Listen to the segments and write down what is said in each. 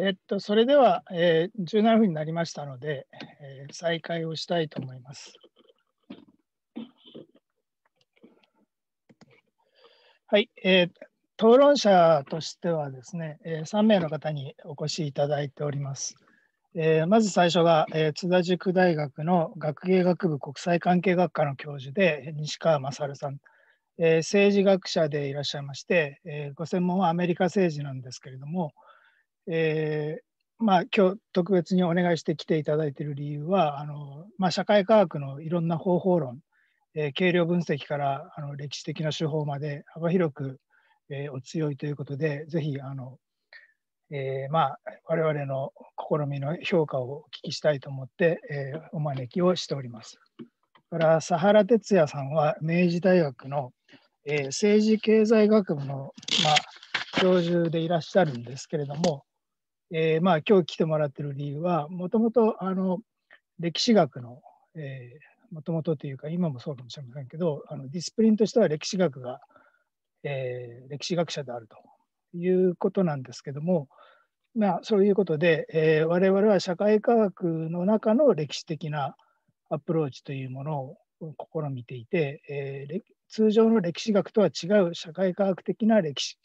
えっと、それでは、えー、17分になりましたので、えー、再開をしたいと思います。はい、えー、討論者としてはですね、えー、3名の方にお越しいただいております。えー、まず最初が、えー、津田塾大学の学芸学部国際関係学科の教授で西川勝さん、えー、政治学者でいらっしゃいまして、えー、ご専門はアメリカ政治なんですけれども、えー、まあ、今日特別にお願いして来ていただいている理由はあの、まあ、社会科学のいろんな方法論、えー、軽量分析からあの歴史的な手法まで幅広く、えー、お強いということでぜひあの、えー、まあ、我々の試みの評価をお聞きしたいと思って、えー、お招きをしております。から佐原哲也さんは明治大学の、えー、政治経済学部の、まあ、教授でいらっしゃるんですけれども、えー、まあ今日来てもらってる理由は、もともとあの歴史学の、えー、もともとというか、今もそうかもしれませんけど、あのディスプリンとしては歴史学が、えー、歴史学者であるということなんですけども、まあ、そういうことで、えー、我々は社会科学の中の歴史的なアプローチというものを試みていて、えー、通常の歴史学とは違う社会科学的な歴史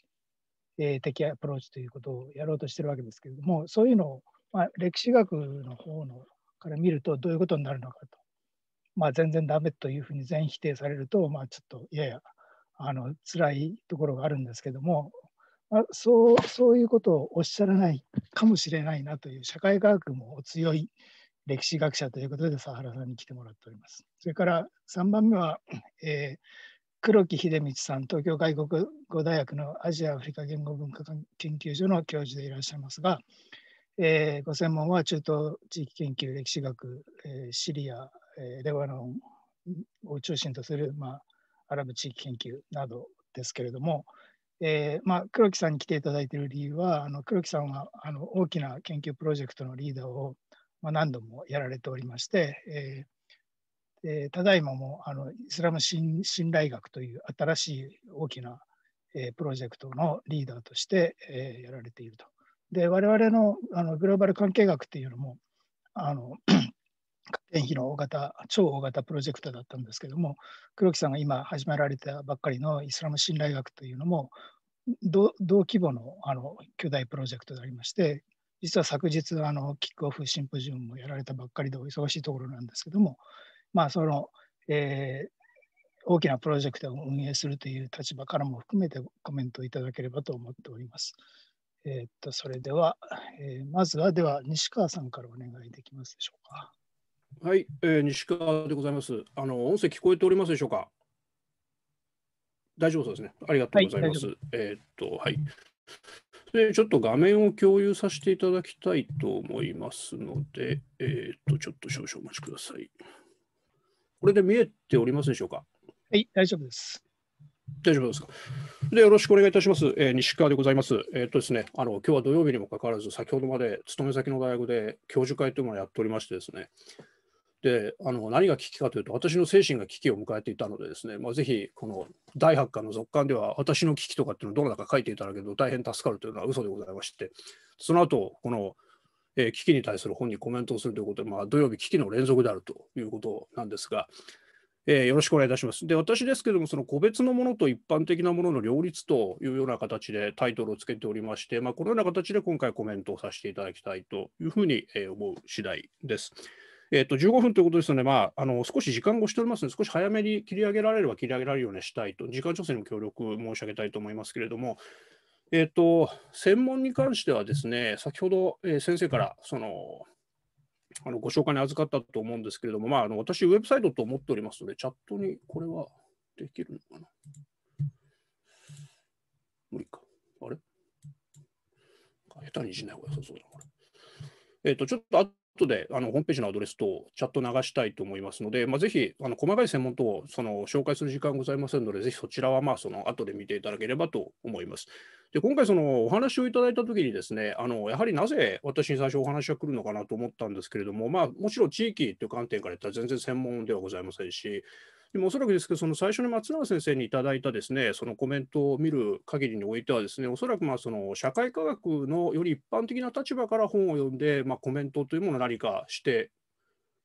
えー、的アプローチということをやろうとしてるわけですけれども、そういうのを、まあ、歴史学の方のから見るとどういうことになるのかと。まあ、全然ダメというふうに全否定されると、まあ、ちょっとややあの辛いところがあるんですけども、まあ、そうそういうことをおっしゃらないかもしれないなという社会科学もお強い歴史学者ということで佐原さんに来てもらっております。それから3番目は、えー、黒木秀光さん、東京外国語大学のアジア・アフリカ言語文化研究所の教授でいらっしゃいますが、えー、ご専門は中東地域研究、歴史学、えー、シリア、えー、レバノンを中心とする、まあ、アラブ地域研究などですけれども、えーまあ、黒木さんに来ていただいている理由は、あの黒木さんはあの大きな研究プロジェクトのリーダーを、まあ、何度もやられておりまして、えーえー、ただいまもあのイスラム信頼学という新しい大きな、えー、プロジェクトのリーダーとして、えー、やられていると。で、我々のあのグローバル関係学っていうのも、あの加点費の大型、超大型プロジェクトだったんですけども、黒木さんが今始められたばっかりのイスラム信頼学というのも、同規模のあの巨大プロジェクトでありまして、実は昨日あのキックオフシンポジウムもやられたばっかりでお忙しいところなんですけども、まあ、その、えー、大きなプロジェクトを運営するという立場からも含めてコメントいただければと思っております。えー、っと、それでは、えー、まずは、では、西川さんからお願いできますでしょうか。はい、えー、西川でございます。あの、音声聞こえておりますでしょうか？大丈夫そうですね。ありがとうございます。はい、えー、っと、はい。で、ちょっと画面を共有させていただきたいと思いますので、えー、っと、ちょっと少々お待ちください。これで見えておりますでしょうか？はい、大丈夫です。大丈夫ですか？で、よろしくお願いいたします。えー、西川でございます。えー、っとですね、あの今日は土曜日にもかかわらず、先ほどまで勤め先の大学で教授会というものをやっておりましてですね、であの何が危機かというと、私の精神が危機を迎えていたのでですね、まあ、ぜひ、この第8巻の続刊では、私の危機とかっていうのをどなたか書いていただけると大変助かるというのは嘘でございまして、その後、この、えー、危機に対する本にコメントをするということで、まあ、土曜日危機の連続であるということなんですが、えー、よろしくお願いいたします。で、私ですけれども、その個別のものと一般的なものの両立というような形でタイトルをつけておりまして、まあ、このような形で今回コメントをさせていただきたいというふうに、思う次第です。えーと、15分ということですので、まあ、あの少し時間をしておりますので、少し早めに切り上げられれば切り上げられるようにしたいと、時間調整にも協力申し上げたいと思いますけれども、えーと、専門に関してはですね、先ほど、えー、先生からそのあのご紹介に預かったと思うんですけれども、まあ、あの私、ウェブサイトと思っておりますので、チャットにこれはできるのかな無理か。あれ？下手にしない方が良さそうだ、これ。えっ、ー、と、ちょっと後であのホームページのアドレスとチャット流したいと思いますので、まあ、ぜひあの細かい専門等をその紹介する時間ございませんので、ぜひそちらはまあその後で見ていただければと思います。で今回、そのお話をいただいたときにですね、あのやはりなぜ私に最初お話が来るのかなと思ったんですけれども、まあ、もちろん地域という観点から言ったら全然専門ではございませんし、でもおそらくですけど、その最初に松永先生にいただいたですね、そのコメントを見る限りにおいてはですね、おそらくまあその社会科学のより一般的な立場から本を読んで、まあ、コメントというものを何かして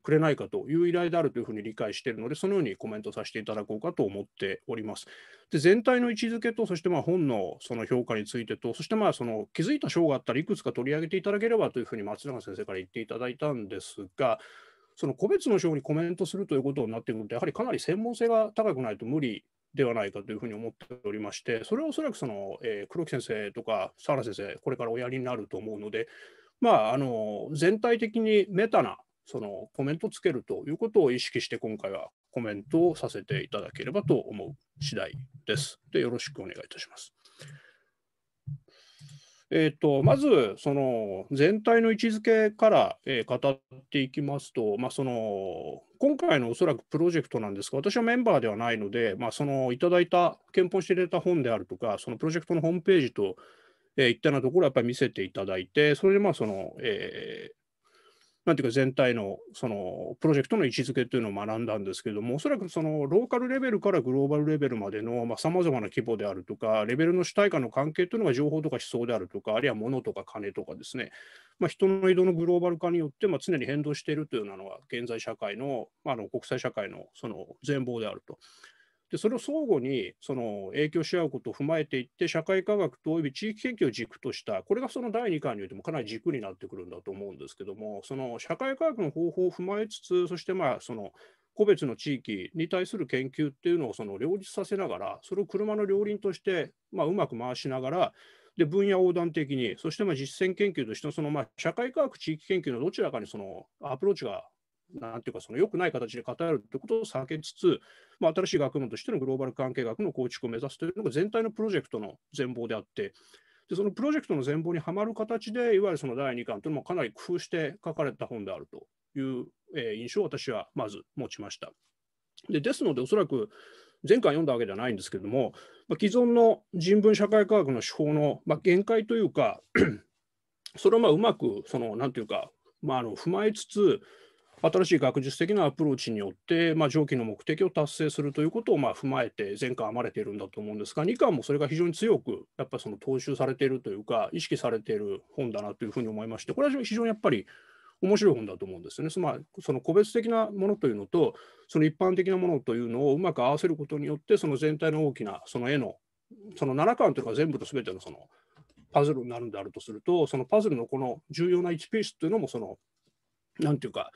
くれないかという依頼であるというふうに理解しているので、そのようにコメントさせていただこうかと思っております。で全体の位置づけと、そしてまあ本のその評価についてと、そしてまあその気づいた章があったらいくつか取り上げていただければというふうに松永先生から言っていただいたんですが、その個別の章にコメントするということになってくると、やはりかなり専門性が高くないと無理ではないかというふうに思っておりまして、それはおそらくその、えー、黒木先生とか佐原先生、これからおやりになると思うので、まあ、あの全体的にメタなそのコメントをつけるということを意識して、今回はコメントをさせていただければと思う次第です。で、よろしくお願いいたします。えーと、まず、その全体の位置づけから、えー、語っていきますと、まあ、その今回のおそらくプロジェクトなんですが、私はメンバーではないので、まあ、そのいただいた、憲法して入れた本であるとか、そのプロジェクトのホームページと、えー、いったようなところをやっぱり見せていただいて、それでまあその、えなんていうか全体のそのプロジェクトの位置づけというのを学んだんですけども、おそらくそのローカルレベルからグローバルレベルまでのさまざ、まな規模であるとか、レベルの主体間の関係というのが情報とか思想であるとか、あるいは物とか金とかですね、まあ、人の移動のグローバル化によってまあ常に変動しているというのは、現在社会の、まあ、の国際社会のその全貌であると。でそれを相互にその影響し合うことを踏まえていって、社会科学とおよび地域研究を軸とした、これがその第2巻においてもかなり軸になってくるんだと思うんですけども、その社会科学の方法を踏まえつつ、そしてまあその個別の地域に対する研究っていうのをその両立させながら、それを車の両輪としてまあうまく回しながら、で分野横断的に、そしてまあ実践研究としてのそのまあ社会科学、地域研究のどちらかにそのアプローチがなんていうか、その良くない形で語るということを避けつつ、まあ、新しい学問としてのグローバル関係学の構築を目指すというのが全体のプロジェクトの全貌であって、でそのプロジェクトの全貌にはまる形で、いわゆるその第2巻というのもかなり工夫して書かれた本であるという、えー、印象を私はまず持ちました。でですので、おそらく前回読んだわけではないんですけれども、まあ、既存の人文社会科学の手法の、まあ、限界というか、それをまあうまく、その、なんていうか、まあ、あの踏まえつつ、新しい学術的なアプローチによって、まあ、上記の目的を達成するということをまあ踏まえて前回編まれているんだと思うんですが、2巻もそれが非常に強くやっぱりその踏襲されているというか、意識されている本だなというふうに思いまして、これは非常にやっぱり面白い本だと思うんですよね。まあ、その個別的なものというのと、その一般的なものというのをうまく合わせることによって、その全体の大きなその絵の、その7巻というのが全部と全てのそのパズルになるんであるとすると、そのパズルのこの重要な1ピースというのも、その、なんていうか、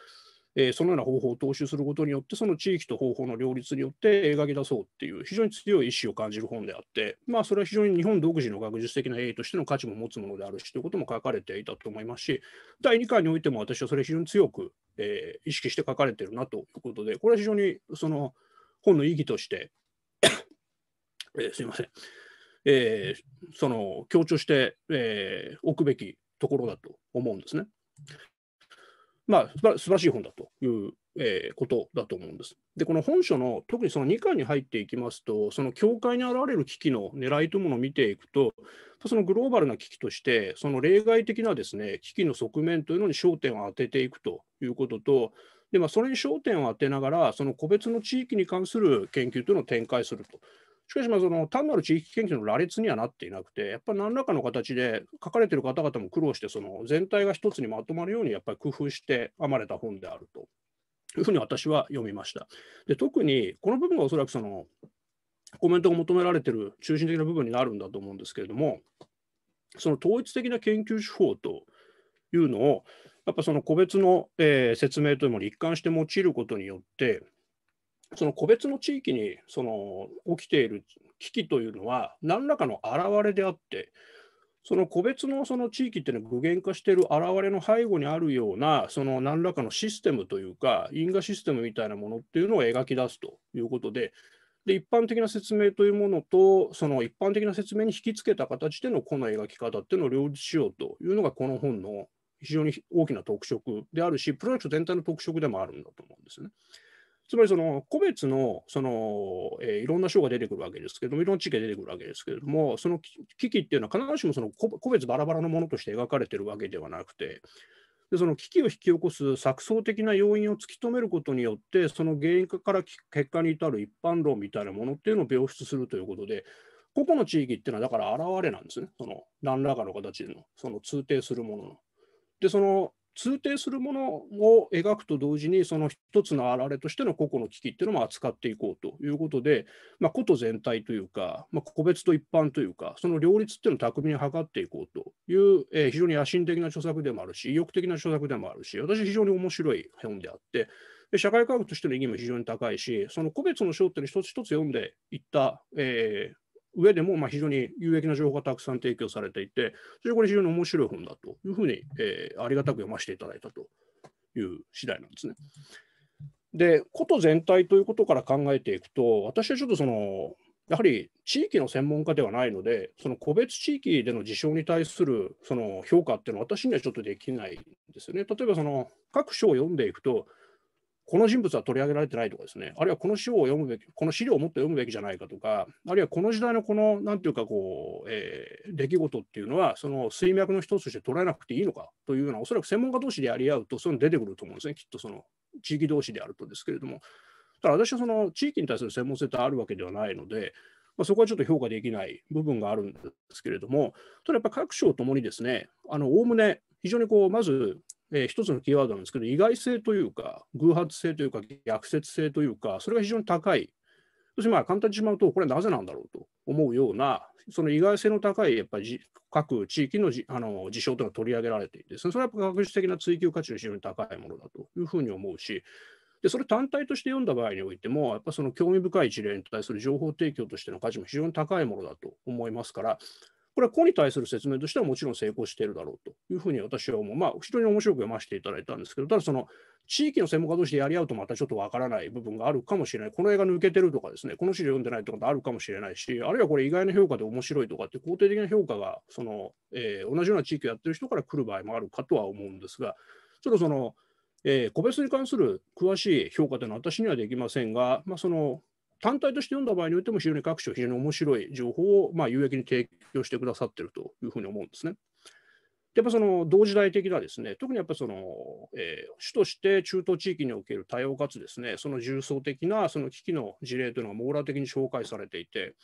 えー、そのような方法を踏襲することによって、その地域と方法の両立によって描き出そうっていう、非常に強い意志を感じる本であって、まあ、それは非常に日本独自の学術的な栄としての価値も持つものであるしということも書かれていたと思いますし、第2巻においても私はそれ非常に強く、えー、意識して書かれているなということで、これは非常にその本の意義として えー、すみません、えー、その強調して、えー、おくべきところだと思うんですね。まあ、素晴らしい本だという、えー、ことだと思うんです。で、この本書の特にその2巻に入っていきますと、その教会に現れる危機の狙いというものを見ていくと、そのグローバルな危機として、その例外的なですね危機の側面というのに焦点を当てていくということと、でまあ、それに焦点を当てながら、その個別の地域に関する研究というのを展開すると。しかし、まあ、その単なる地域研究の羅列にはなっていなくて、やっぱり何らかの形で書かれている方々も苦労して、その全体が一つにまとまるようにやっぱり工夫して編まれた本であるというふうに私は読みました。で特にこの部分がおそらくそのコメントが求められている中心的な部分になるんだと思うんですけれども、その統一的な研究手法というのを、やっぱその個別の、えー、説明というものを一貫して用いることによって、その個別の地域にその起きている危機というのは、何らかの表れであって、その個別のその地域っていうのは具現化している現れの背後にあるような、その何らかのシステムというか、因果システムみたいなものっていうのを描き出すということで、で一般的な説明というものと、その一般的な説明に引き付けた形でのこの描き方っていうのを両立しようというのが、この本の非常に大きな特色であるし、プロジェクト全体の特色でもあるんだと思うんですね。つまりその個別のその、えー、いろんな章が出てくるわけですけれども、いろんな地域が出てくるわけですけれども、その危機っていうのは必ずしもその個別バラバラのものとして描かれてるわけではなくて、でその危機を引き起こす錯綜的な要因を突き止めることによって、その原因から結果に至る一般論みたいなものっていうのを描出するということで、個々の地域っていうのはだから現れなんですね、その何らかの形での、その通底するものの。で、その通底するものを描くと同時に、その一つのあられとしての個々の危機っていうのも扱っていこうということで、まあ、こと全体というか、まあ、個別と一般というか、その両立っていうのを巧みに図っていこうという、えー、非常に野心的な著作でもあるし、意欲的な著作でもあるし、私、非常に面白い本であって、で社会科学としての意義も非常に高いし、その個別の章っていうの一つ一つ読んでいった、えー、上でもまあ非常に有益な情報がたくさん提供されていて、それこれ非常に面白い本だというふうに、えー、ありがたく読ませていただいたという次第なんですね。で、こと全体ということから考えていくと、私はちょっとその、やはり地域の専門家ではないので、その個別地域での事象に対するその評価っていうのは私にはちょっとできないんですよね。例えばその各章を読んでいくと、この人物は取り上げられてないとかですね、あるいはこのを読むべき、この資料をもっと読むべきじゃないかとか、あるいはこの時代のこの、なんていうかこう、えー、出来事っていうのは、その水脈の一つとして捉えなくていいのかというような、おそらく専門家同士でやり合うと、そういうの出てくると思うんですね、きっとその地域同士であるとですけれども。ただ私はその地域に対する専門性ってあるわけではないので、まあ、そこはちょっと評価できない部分があるんですけれども、ただやっぱ各省ともにですね、おおむね非常にこう、まずえー、一つのキーワードなんですけど、意外性というか、偶発性というか、逆説性というか、それが非常に高い。そしてまあ簡単にしまうと、これはなぜなんだろうと思うような、その意外性の高いやっぱり各地域のじあの事象というのが取り上げられていて、それはやっぱ学術的な追求価値の非常に高いものだというふうに思うし、でそれ単体として読んだ場合においても、やっぱその興味深い事例に対する情報提供としての価値も非常に高いものだと思いますから、これは個に対する説明としてはもちろん成功しているだろうというふうに私は思う。まあ、非常に面白く読ませていただいたんですけど、ただその地域の専門家同士でやり合うとまたちょっとわからない部分があるかもしれない。この映画抜けてるとかですね、この資料読んでないとかあるかもしれないし、あるいはこれ意外な評価で面白いとかって肯定的な評価がその、えー、同じような地域をやってる人から来る場合もあるかとは思うんですが、ちょっとその、えー、個別に関する詳しい評価というのは私にはできませんが、まあ、その単体として読んだ場合においても非常に各種非常に面白い情報をまあ有益に提供してくださっているというふうに思うんですね。やっぱその同時代的なですね、特にやっぱその、えー、主として中東地域における多様かつですね、その重層的なその危機の事例というのが網羅的に紹介されていて、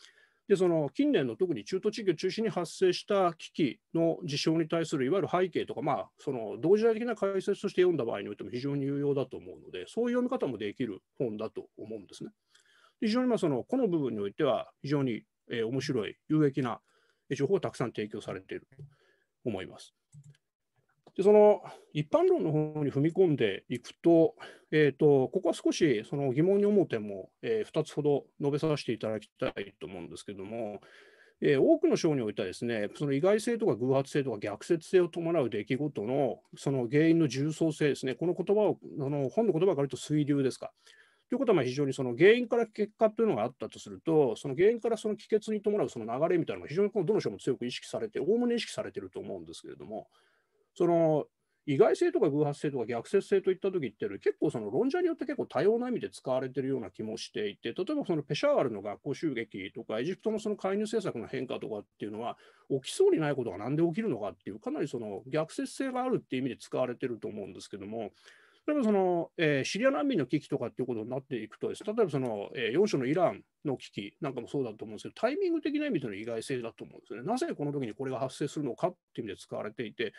でその近年の特に中東地域を中心に発生した危機の事象に対するいわゆる背景とか、まあ、その同時代的な解説として読んだ場合においても非常に有用だと思うので、そういう読み方もできる本だと思うんですね。非常にまあそのこの部分においては非常に、えー、面白い、有益な情報をたくさん提供されていると思います。でその一般論の方に踏み込んでいくと、えーと、ここは少しその疑問に思う点も、えー、2つほど述べさせていただきたいと思うんですけども、えー、多くの章においてはですね、その意外性とか偶発性とか逆説性を伴う出来事のその原因の重層性ですね、この言葉を、あの本の言葉から言うと水流ですか、ということはまあ非常にその原因から結果というのがあったとすると、その原因からその帰結に伴うその流れみたいなのが非常にこのどの章も強く意識されて、おおむね意識されていると思うんですけれども、その意外性とか偶発性とか逆説性といった時って結構その論者によって結構多様な意味で使われているような気もしていて、例えばそのペシャワールの学校襲撃とか、エジプトのその介入政策の変化とかっていうのは、起きそうにないことがなんで起きるのかっていう、かなりその逆説性があるっていう意味で使われていると思うんですけども、例えばその、えー、シリア難民の危機とかっていうことになっていくとです、例えばその、えー、4章のイランの危機なんかもそうだと思うんですけど、タイミング的な意味での意外性だと思うんですね。なぜこの時にこれが発生するのかっていう意味で使われていて、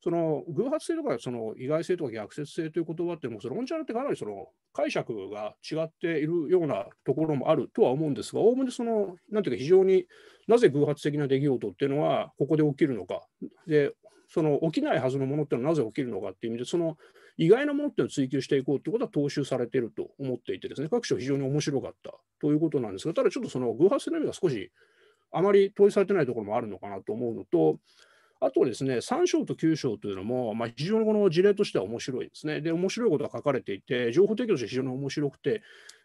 その偶発性とかその意外性とか逆説性という言葉ってもうその論者によってかなりその解釈が違っているようなところもあるとは思うんですが、おおむねその、なんていうか非常になぜ偶発的な出来事っていうのはここで起きるのか、で、その起きないはずのものってのはなぜ起きるのかっていう意味で、その意外なものっていうのを追求していこうということは踏襲されてると思っていてですね、各種非常に面白かったということなんですが、ただちょっとその偶発性の意味が少しあまり統一されてないところもあるのかなと思うのと、あとですね、3章と9章というのも、まあ、非常にこの事例としては面白いですね。で、面白いことが書かれていて、情報提供として非常に面白くて、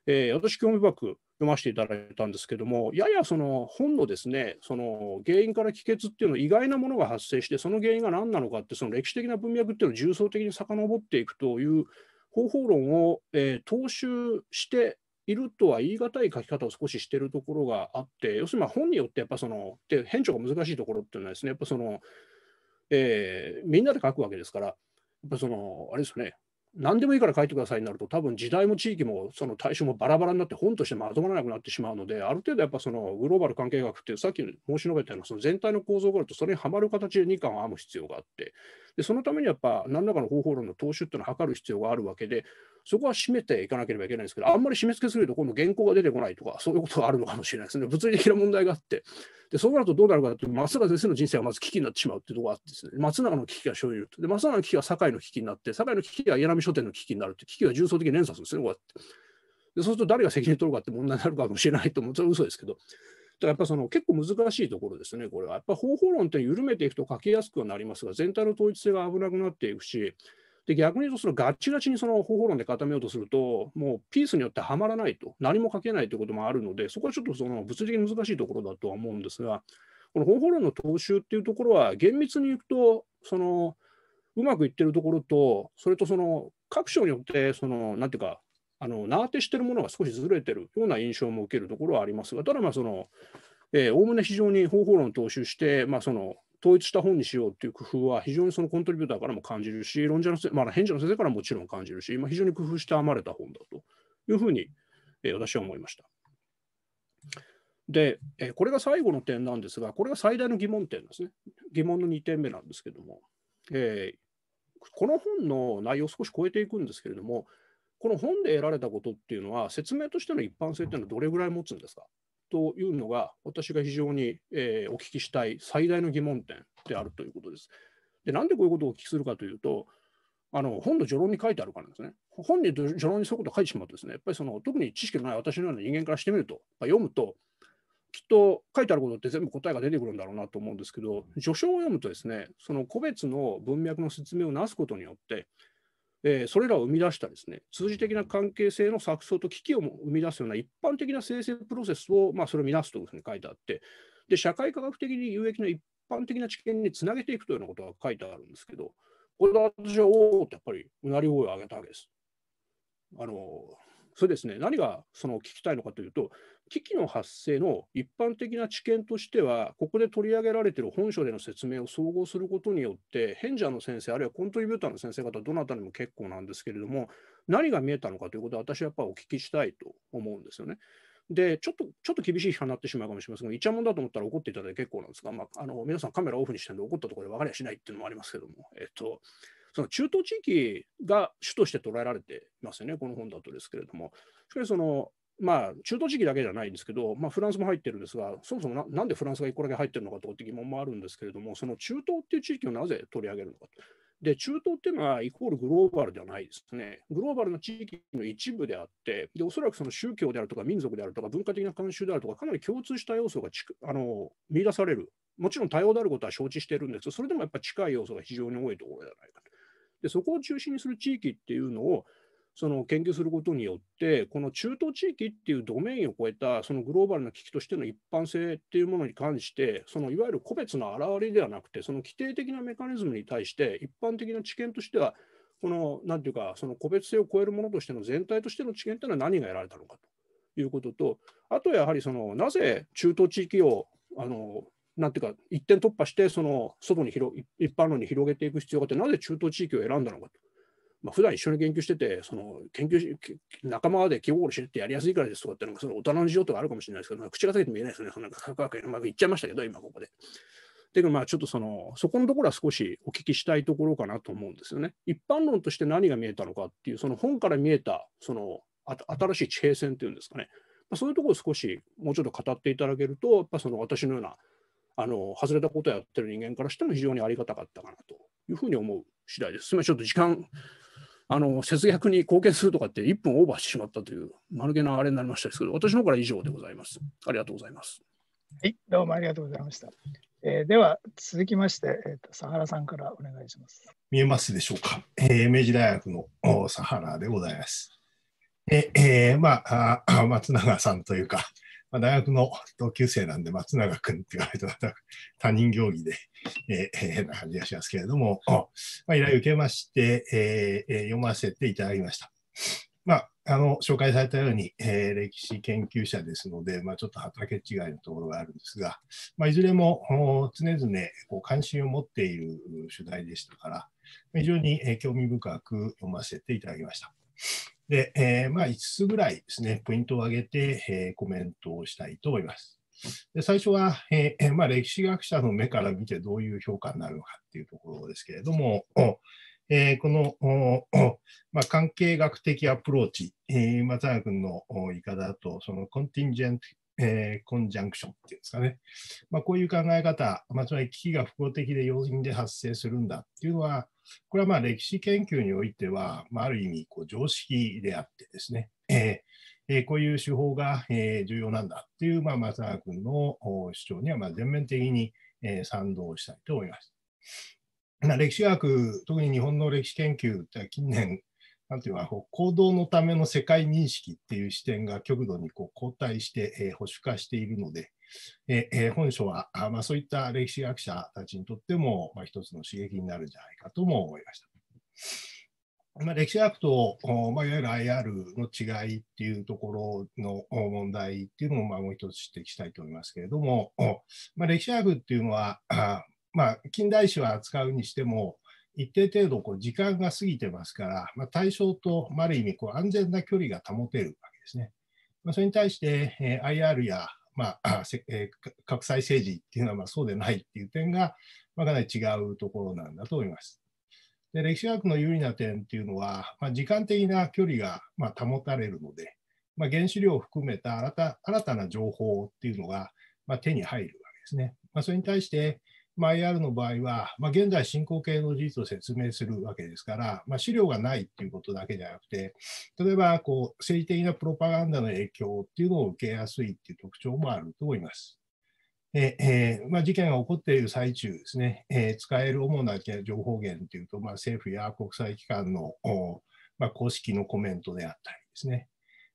えー、私、興味深く読ませていただいたんですけども、ややその本のですね、その原因から帰結っていうの意外なものが発生して、その原因が何なのかって、その歴史的な文脈っていうのを重層的に遡っていくという方法論を、えー、踏襲しているとは言い難い書き方を少ししているところがあって、要するにま本によってやっぱその、で編著が難しいところっていうのはですね、やっぱその、えー、みんなで書くわけですから、やっぱその、あれですよね、何でもいいから書いてくださいになると、多分時代も地域もその対象もバラバラになって本としてまとまらなくなってしまうので、ある程度やっぱそのグローバル関係学ってさっき申し述べたようなその全体の構造があると、それにはまる形で2巻を編む必要があって、でそのためにやっぱ何らかの方法論の踏襲っていうのを図る必要があるわけで、そこは締めていかなければいけないんですけど、あんまり締め付けすると今度原稿が出てこないとか、そういうことがあるのかもしれないですね。物理的な問題があって、でそうなるとどうなるかというと、松永先生の人生がまず危機になってしまうっていうところがあってですね、松永の危機が生じると。で、松永の危機が堺の危機になって、堺の危機が柳書店の危機になるって、危機が重層的に連鎖するんですね、こうやって。でそうすると誰が責任取るかって問題になるかもしれないと思う。それは嘘ですけど。だやっぱその結構難しいところですね、これは。やっぱ方法論って緩めていくと書きやすくはなりますが、全体の統一性が危なくなっていくし、で逆に言うと、そのガッチガチにその方法論で固めようとすると、もうピースによってはまらないと、何も書けないということもあるので、そこはちょっとその物理的に難しいところだとは思うんですが、この方法論の踏襲っていうところは、厳密にいくと、そのうまくいってるところと、それとその各省によって、そのなんていうか、あの縄手してるものが少しずれてるような印象も受けるところはありますが、ただまあその、おおむね非常に方法論を踏襲して、まあ、その統一した本にしようっていう工夫は非常にそのコントリビューターからも感じるし、論者のせ、まあ、返事の先生からももちろん感じるし、まあ、非常に工夫して編まれた本だというふうに、えー、私は思いました。で、えー、これが最後の点なんですが、これが最大の疑問点ですね。疑問の2点目なんですけども、えー、この本の内容を少し超えていくんですけれども、この本で得られたことっていうのは、説明としての一般性っていうのはどれぐらい持つんですか？というのが、私が非常に、えー、お聞きしたい最大の疑問点であるということです。で、なんでこういうことをお聞きするかというと、あの本の序論に書いてあるからですね。本に序論にそういうことを書いてしまうとですね、やっぱりその特に知識のない私のような人間からしてみると、読むと、きっと書いてあることって全部答えが出てくるんだろうなと思うんですけど、序章を読むとですね、その個別の文脈の説明をなすことによって、えー、それらを生み出したですね、通じ的な関係性の錯綜と危機をも生み出すような一般的な生成プロセスを、まあ、それを見なすというふうに書いてあって、で、社会科学的に有益な一般的な知見につなげていくというようなことが書いてあるんですけど、これは私はおおってやっぱりうなり声を上げたわけです。あのそれですね、何がその聞きたいのかというと、危機の発生の一般的な知見としては、ここで取り上げられている本書での説明を総合することによって、ヘンジャーの先生、あるいはコントリビューターの先生方、どなたにも結構なんですけれども、何が見えたのかということは、私はやっぱりお聞きしたいと思うんですよね。で、ちょっと、ちょっと厳しい批判になってしまうかもしれませんが、いちゃもんだと思ったら怒っていただいて結構なんですが、まあ、あの皆さんカメラオフにしてるんで怒ったところで分かりゃしないっていうのもありますけども、えっと、その中東地域が主として捉えられていますよね、この本だとですけれども。しかしそのまあ、中東地域だけじゃないんですけど、まあ、フランスも入ってるんですが、そもそもななんでフランスが1個だけ入ってるのかとって疑問もあるんですけれども、その中東っていう地域をなぜ取り上げるのか。で、中東っていうのはイコールグローバルではないですね。グローバルな地域の一部であって、でおそらくその宗教であるとか民族であるとか文化的な慣習であるとか、かなり共通した要素がちあの見出される。もちろん多様であることは承知してるんですが、それでもやっぱり近い要素が非常に多いところじゃないかと。で、そこを中心にする地域っていうのを、その研究することによって、この中東地域っていうドメインを超えた、そのグローバルな危機としての一般性っていうものに関して、そのいわゆる個別の現れではなくて、その規定的なメカニズムに対して、一般的な知見としては、このなんていうか、その個別性を超えるものとしての全体としての知見というのは何が得られたのかということと、あとやはりそのなぜ中東地域をあのなんていうか、一点突破して、その外に広一般論に広げていく必要があって、なぜ中東地域を選んだのかと。まあ、普段一緒に研究してて、その研究し仲間で気心知ってやりやすいからですとかっていうのが、その大人の事情とかあるかもしれないですけど、口が裂けて見えないですね、そんな価格まあ、言っちゃいましたけど、今ここで。ていうか、まあちょっとその、そこのところは少しお聞きしたいところかなと思うんですよね。一般論として何が見えたのかっていう、その本から見えた、その新しい地平線っていうんですかね。まあ、そういうところを少しもうちょっと語っていただけると、やっぱその私のような、あの、外れたことをやってる人間からしても非常にありがたかったかなというふうに思う次第です。すみません、ちょっと時間あの節約に貢献するとかって1分オーバーしてしまったという、丸げなあれになりましたですけど、私の方から以上でございます。ありがとうございます。はい、どうもありがとうございました。えー、では、続きまして、えーと、佐原さんからお願いします。見えますでしょうか？えー、明治大学の佐原でございます。ええー、まああ、松永さんというか、まあ、大学の同級生なんで松永君って言われると他人行儀で、えー、変な感じがしますけれども、まあ、依頼を受けまして、えー、読ませていただきました。まあ、あの紹介されたように、えー、歴史研究者ですので、まあ、ちょっと畑違いのところがあるんですが、まあ、いずれも常々こう関心を持っている主題でしたから、非常に興味深く読ませていただきました。で、えー、まあ、5つぐらいですね、ポイントを挙げて、えー、コメントをしたいと思います。で最初は、えーまあ、歴史学者の目から見てどういう評価になるのかっていうところですけれども、えー、この、まあ、関係学的アプローチ、えー、松永君の言い方だと、そのコンティンジェント、えー、コンジャンクションっていうんですかね、まあ、こういう考え方、まあ、つまり危機が複合的で要因で発生するんだっていうのは、これはまあ歴史研究においては、まあ、ある意味こう常識であってですね、えーえー、こういう手法が、えー、重要なんだっていう、まあ、松永君の主張にはまあ全面的に、えー、賛同したいと思います。ま歴史学、特に日本の歴史研究って近年、なんていうか、行動のための世界認識っていう視点が極度にこう後退して、えー、保守化しているので、えー、本書はあ、まあ、そういった歴史学者たちにとっても、まあ、一つの刺激になるんじゃないかとも思いました。まあ、歴史学と、まあ、いわゆる IR の違いっていうところの問題っていうのも、まあ、もう一つ指摘したいと思いますけれども、まあ、歴史学っていうのは、まあ、近代史は扱うにしても、一定程度こう時間が過ぎてますから、まあ、対象と、あ、る意味こう安全な距離が保てるわけですね。まあ、それに対して、え、IR や、まあえー、国際政治っていうのはまあそうでないっていう点が、まあ、かなり違うところなんだと思います。で歴史学の有利な点っていうのは、まあ、時間的な距離がまあ保たれるので、まあ、原子量を含めた新た新たな情報っていうのがまあ手に入るわけですね。まあ、それに対して、まあ、IR の場合は、まあ、現在進行形の事実を説明するわけですから、まあ、資料がないっていうことだけじゃなくて、例えばこう政治的なプロパガンダの影響っていうのを受けやすいっていう特徴もあると思います。ええー、まあ、事件が起こっている最中ですね、えー、使える主な情報源というと、まあ、政府や国際機関の、まあ、公式のコメントであったりですね、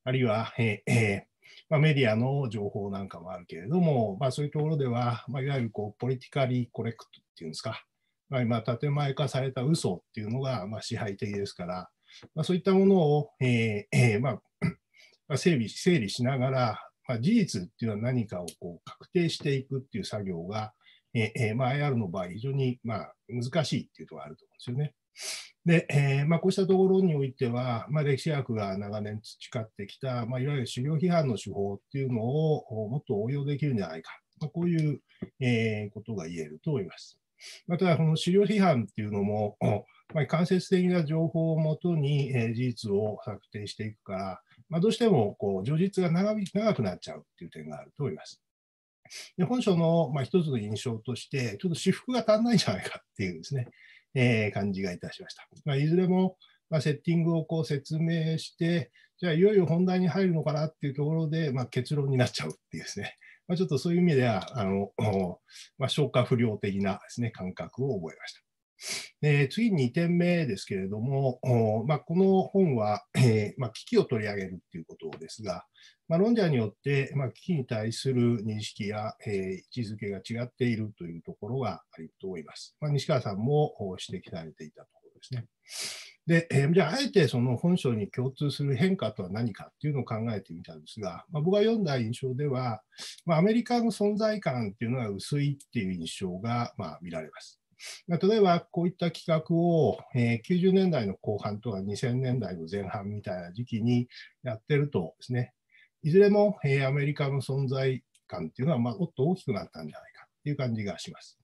あるいは、えーまあ、メディアの情報なんかもあるけれども、まあ、そういうところでは、まあ、いわゆるこうポリティカリーコレクトっていうんですか、まあ、今、建前化された嘘っていうのがまあ支配的ですから、まあ、そういったものを、えーえーまあ、整備整理しながら、まあ、事実っていうのは何かをこう確定していくっていう作業が、えーまあ、IR の場合、非常にまあ難しいっていうところがあると思うんですよね。で、えーまあ、こうしたところにおいては、まあ、歴史学が長年培ってきた、まあ、いわゆる狩猟批判の手法っていうのをもっと応用できるんじゃないか、ま、こういう、えー、ことが言えると思います。また、この狩猟批判っていうのも、ま、間接的な情報をもとに、え、事実を策定していくから、ま、どうしてもこう情実が長長くなっちゃうっていう点があると思います。で本書の、まあ、一つの印象として、ちょっと私服が足んないんじゃないかっていうですね、えー、感じがいたしました。まあ、いずれも、まあ、セッティングをこう説明して、じゃあいよいよ本題に入るのかなっていうところで、まあ、結論になっちゃうっていうですね、まあ、ちょっとそういう意味では、あのまあ、消化不良的なです、ね、感覚を覚えました。えー、次2点目ですけれども、まあ、この本は、えーまあ、危機を取り上げるっていうことですが、まあ、論者によって、まあ、危機に対する認識や、えー、位置づけが違っているというところがあると思います。まあ、西川さんも指摘されていたところですね。で、えー、じゃあ、あえてその本書に共通する変化とは何かっていうのを考えてみたんですが、まあ、僕が読んだ印象では、まあ、アメリカの存在感っていうのは薄いっていう印象が、まあ、見られます。まあ、例えば、こういった企画を、えー、90年代の後半とか2000年代の前半みたいな時期にやってるとですね、いずれも、えー、アメリカの存在感っていうのは、まあ、もっと大きくなったんじゃないかっていう感じがします。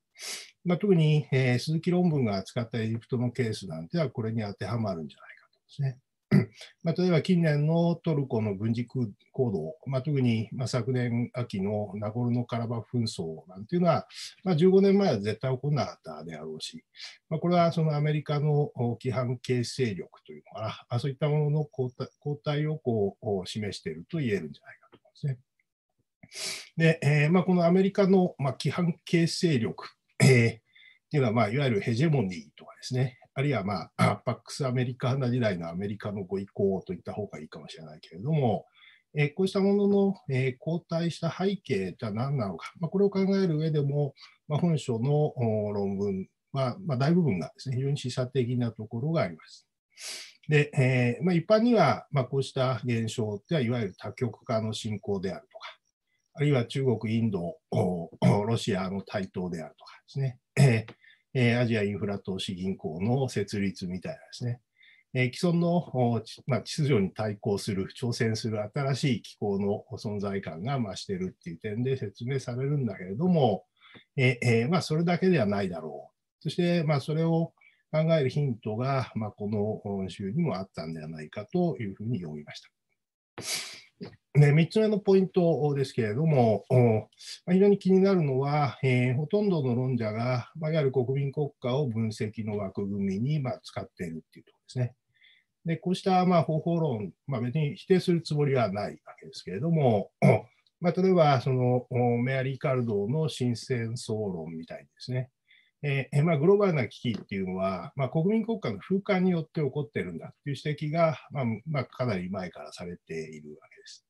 まあ、特に、えー、鈴木論文が扱ったエジプトのケースなんては、これに当てはまるんじゃないかとですね。まあ、例えば近年のトルコの軍事行動、まあ、特にまあ昨年秋のナゴルノカラバフ紛争なんていうのは、まあ、15年前は絶対起こらなかったであろうし、まあ、これはそのアメリカの規範形成力というのかな、そういったものの後退後退をこう示していると言えるんじゃないかと思いますね。で、えーまあ、このアメリカの、まあ、規範形成力、えー、っていうのは、まあ、いわゆる hegemony とかですね、あるいは、まあ、パックスアメリカーナ時代のアメリカのご威光といった方がいいかもしれないけれども、えー、こうしたものの、えー、後退した背景とは何なのか、まあ、これを考える上でも、まあ、本書の論文は、まあ、大部分がですね、非常に示唆的なところがあります。で、えーまあ、一般には、まあ、こうした現象ってはいわゆる多極化の進行であるとか、あるいは中国、インド、ロシアの台頭であるとかですね、えー、えアジアインフラ投資銀行の設立みたいなですね、えー、既存の、まあ、秩序に対抗する、挑戦する新しい機構の存在感が増しているっていう点で説明されるんだけれども、えーまあ、それだけではないだろう。そして、まあ、それを考えるヒントが、まあ、この週にもあったんではないかというふうに読みました。で3つ目のポイントですけれども、非常に気になるのは、えー、ほとんどの論者が、まあ、いわゆる国民国家を分析の枠組みに、まあ、使っているというところですね。でこうしたまあ方法論、まあ、別に否定するつもりはないわけですけれども、まあ、例えばそのメアリー・カルドの新戦争論みたいですね、えーまあ、グローバルな危機っていうのは、まあ、国民国家の風化によって起こってるんだという指摘が、まあまあ、かなり前からされているわけです。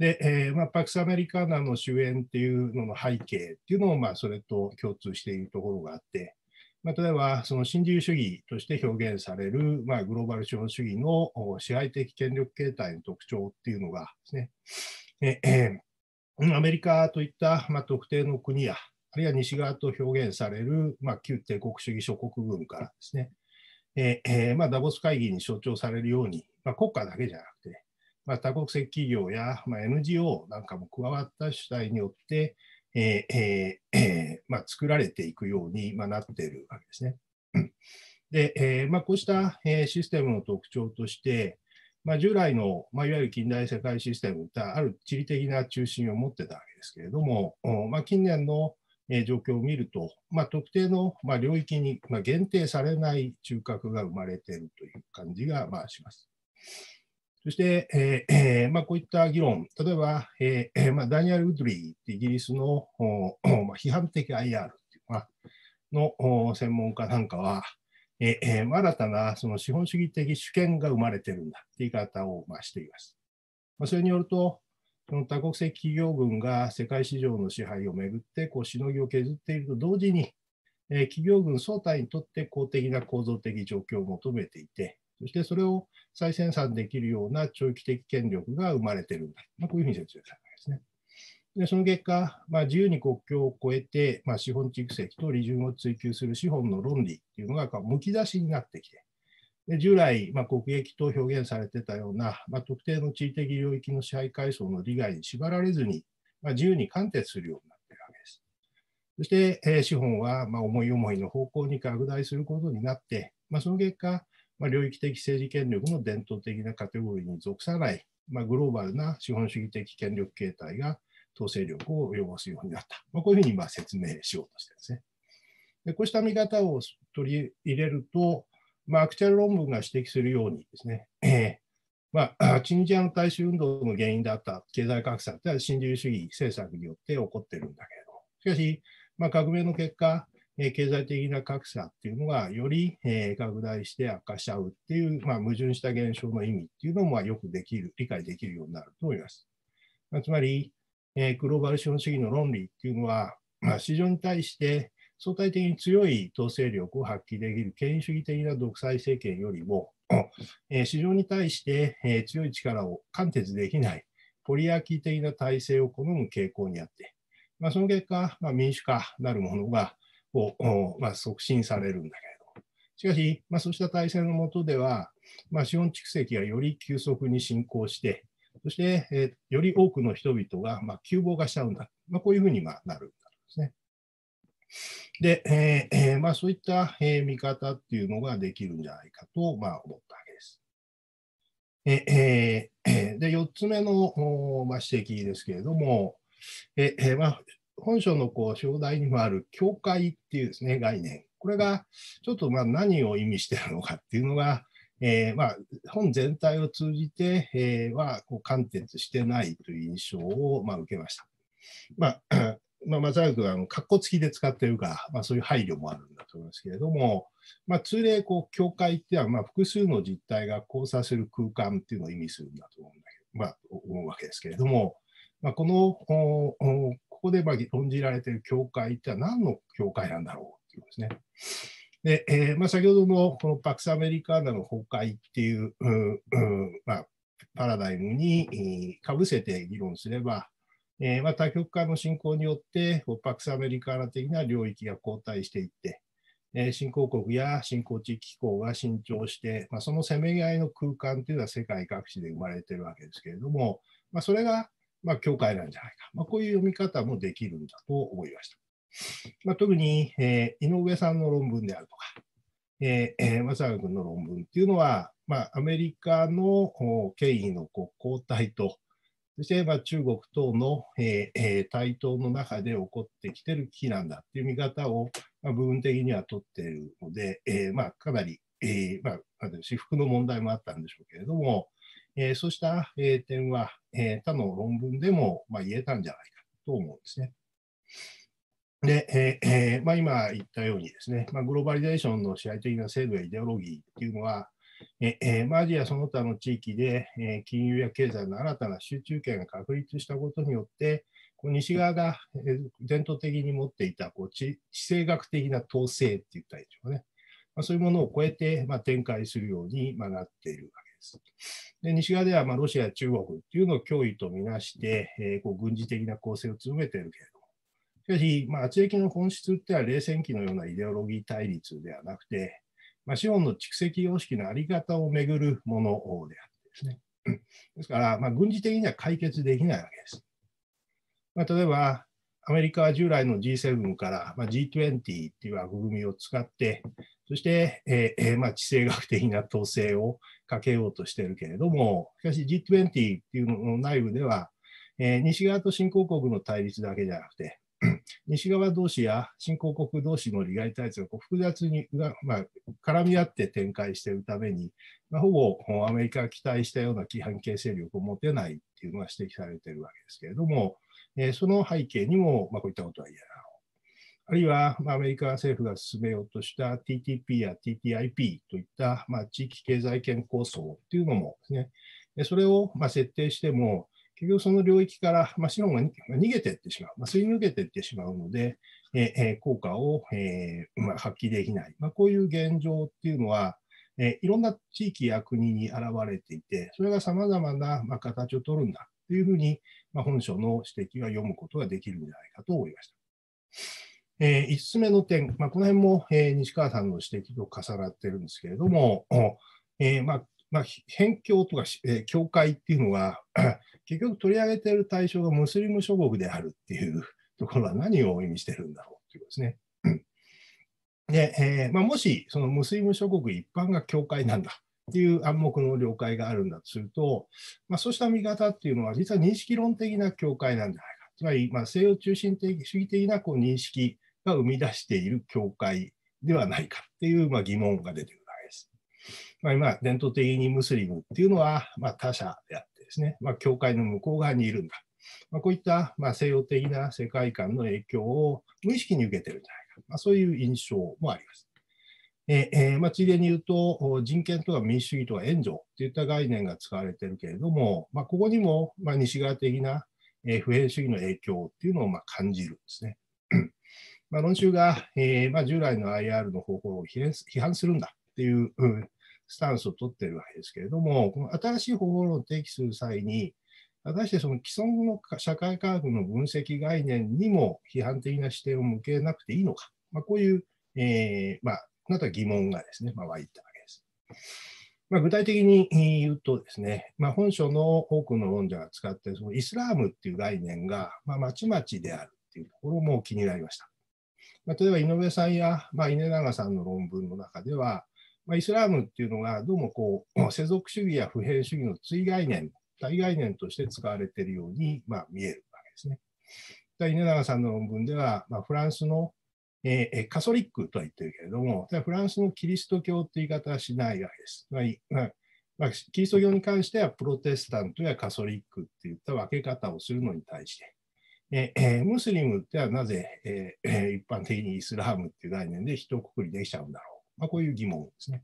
で、えーまあ、パクス・アメリカーナの主演っていうのの背景っていうのも、まあ、それと共通しているところがあって、まあ、例えばその新自由主義として表現される、まあ、グローバル資本主義の支配的権力形態の特徴っていうのがですね、ええー、アメリカといった、まあ、特定の国やあるいは西側と表現される、まあ、旧帝国主義諸国軍からですね、えーまあ、ダボス会議に象徴されるように、まあ、国家だけじゃなくて、まあ、多国籍企業や、まあ、NGO なんかも加わった主体によって、えーえーえーまあ、作られていくように、まあ、なっているわけですね。で、えーまあ、こうした、えー、システムの特徴として、まあ、従来の、まあ、いわゆる近代世界システムってある地理的な中心を持ってたわけですけれども、まあ、近年のえ状況を見ると、まあ、特定の、ま領域に、ま限定されない中核が生まれているという感じが、まします。そして、えーえー、まあ、こういった議論、例えば、えーまあ、ダニエル・ウッドリーってイギリスの、まあ、批判的 IR っていうのの専門家なんかは、えー、新たなその資本主義的主権が生まれてるんだって言い方を、まあ、しています。まあ、それによると、その多国籍企業群が世界市場の支配をめぐってこうしのぎを削っていると同時に、えー、企業群総体にとって公的な構造的状況を求めていて、そしてそれを再生産できるような長期的権力が生まれているんだ。まあ、こういうふうに説明されるわけですね。でその結果、まあ、自由に国境を越えて、まあ、資本蓄積と利潤を追求する資本の論理っていうのがむき出しになってきて、で従来、まあ、国益と表現されてたような、まあ、特定の地理的領域の支配階層の利害に縛られずに、まあ、自由に貫徹するようになっているわけです。そして、えー、資本は、まあ、思い思いの方向に拡大することになって、まあ、その結果、まあ、領域的政治権力の伝統的なカテゴリーに属さない、まあ、グローバルな資本主義的権力形態が統制力を及ぼすようになった。まあ、こういうふうにまあ説明しようとしてですね。でこうした見方を取り入れると、まあ、アクチュアル論文が指摘するようにですね、えーまあ、チンジアの大衆運動の原因であった。経済格差というのは新自由主義政策によって起こっているんだけど、しかし、まあ、革命の結果、えー、経済的な格差っていうのがより、えー、拡大して悪化しちゃうっていう、まあ、矛盾した現象の意味っていうのもまあよくできる、理解できるようになると思います。まあ、つまり、えー、グローバル資本主義の論理っていうのは、まあ、市場に対して相対的に強い統制力を発揮できる権威主義的な独裁政権よりも、えー、市場に対して、えー、強い力を貫徹できないポリアキー的な体制を好む傾向にあって、まあ、その結果、まあ、民主化なるものがこう、まあ、促進されるんだけれど、しかし、まあ、そうした体制の下では、まあ、資本蓄積がより急速に進行して、そして、えー、より多くの人々が、まあ、化しちゃうんだ。まあ、こういうふうに、まあ、なるんですね。で、えー、まあ、そういった、えー、見方っていうのができるんじゃないかと、まあ、思ったわけです。えー、で、4つ目の、まあ、指摘ですけれども、えーまあ、本書のこう表題にもある教会っていうですね、概念。これがちょっとまあ何を意味しているのかっていうのが、えー、まあ本全体を通じて、えー、はこう貫徹してないという印象をまあ受けました。まあまあ、松原君は、かっこつきで使ってるか、まあ、そういう配慮もあるんだと思いますけれども、まあ、通例、こう、境界っていうのは、まあ、複数の実態が交差する空間っていうのを意味するんだと思うんだけど、まあ、思うわけですけれども、まあ、この、ここでまあ論じられている境界っては何の境界なんだろうっていうですね。で、えーまあ、先ほどのこのパクス・アメリカーナの崩壊っていう、うんうんまあ、パラダイムにかぶせて議論すれば、えーまあ、多極化の進行によって、パクス・アメリカーナ的な領域が後退していって、えー、新興国や新興地域機構が伸長して、まあ、そのせめぎ合いの空間というのは世界各地で生まれているわけですけれども、まあ、それが、まあ、境界なんじゃないか、まあ、こういう読み方もできるんだと思いました。まあ、特に、えー、井上さんの論文であるとか、えー、松永君の論文っていうのは、まあ、アメリカの権威のこう交代と、そしてまあ中国等の、えー、台頭の中で起こってきてる危機なんだっていう見方を、まあ、部分的には取っているので、えーまあ、かなり、えーまあ、私服の問題もあったんでしょうけれども、えー、そうした、えー、点は、えー、他の論文でも、まあ、言えたんじゃないかと思うんですね。で、えーまあ、今言ったようにですね、まあ、グローバリゼーションの支配的な制度やイデオロギーっていうのは、ええ、アジアその他の地域で、えー、金融や経済の新たな集中権が確立したことによって、こう西側が、えー、伝統的に持っていたこう地地政学的な統制って言ったらいいでしょうかね。まあ、そういうものを超えて、まあ、展開するように、まあ、なっているわけです。で西側では、まあ、ロシアや中国っていうのを脅威とみなして、えー、こう軍事的な構成を強めているけれども、しかし、まあ、圧力の本質っては冷戦期のようなイデオロギー対立ではなくて、まあ、資本の蓄積様式のあり方をめぐるものであってですね。ですから、まあ、軍事的には解決できないわけです。まあ、例えば、アメリカは従来の G7 から、まあ、G20 っていう枠組みを使って、そして、えーまあ、地政学的な統制をかけようとしているけれども、しかし G20 っていうのの内部では、えー、西側と新興国の対立だけじゃなくて、西側同士や新興国同士の利害対立が複雑に、まあ、絡み合って展開しているために、まあ、ほぼアメリカが期待したような規範形成力を持てないっていうのが指摘されているわけですけれども、えー、その背景にも、まあ、こういったことは言えない。あるいは、アメリカ政府が進めようとした TTP や TTIP といった、まあ、地域経済圏構想っていうのもですね、それをまあ設定しても、結局その領域から、まあ、資本が逃げていってしまう、まあ、吸い抜けていってしまうので、えー、効果を、えーまあ、発揮できない、まあ、こういう現状っていうのは、えー、いろんな地域や国に現れていて、それがさまざまな、まあ、形を取るんだというふうに、まあ、本書の指摘は読むことができるんじゃないかと思いました。えー、5つ目の点、まあ、この辺も、えー、西川さんの指摘と重なってるんですけれども、えーまあまあ、辺境とか、えー、境界っていうのは、結局取り上げている対象がムスリム諸国であるっていうところは何を意味してるんだろうということですね。で、えーまあ、もしそのムスリム諸国一般が境界なんだっていう暗黙の了解があるんだとすると、まあ、そうした見方っていうのは実は認識論的な境界なんじゃないか。つまり、まあ、西洋中心的主義的なこう認識が生み出している境界ではないかっていう、まあ、疑問が出てくる。まあ、今、伝統的にムスリムっていうのは、まあ、他者であってですね、まあ、境界の向こう側にいるんだ。まあ、こういった、まあ、西洋的な世界観の影響を無意識に受けてるんじゃないか。まあ、そういう印象もあります。えーまあ、ついでに言うと、人権とか民主主義とか援助といった概念が使われているけれども、まあ、ここにも、まあ、西側的な、えー、普遍主義の影響っていうのをまあ感じるんですね。まあ、論集が、えーまあ、従来の IR の方法を批判するんだっていう、スタンスを取っているわけですけれども、この新しい方法論を提起する際に、果たしてその既存の社会科学の分析概念にも批判的な視点を向けなくていいのか、まあ、こういう、えーまあ、なた疑問がですね、まあ、湧いたわけです。まあ、具体的に言うとですね、まあ、本書の多くの論者が使っているそのイスラームっていう概念が、まあ、まちまちであるっていうところも気になりました。まあ、例えば井上さんや、まあ、稲永さんの論文の中では、まあ、イスラームっていうのがどうもこう 世俗主義や普遍主義の追概念、対概念として使われているように、まあ、見えるわけですね。稲永さんの論文では、まあ、フランスの、えー、カソリックとは言ってるけれども、フランスのキリスト教って言い方はしないわけです。まあまあ、キリスト教に関してはプロテスタントやカソリックっていった分け方をするのに対して、えー、ムスリムってはなぜ、えー、一般的にイスラームっていう概念で一括りできちゃうんだろう。まあ、こういう疑問ですね。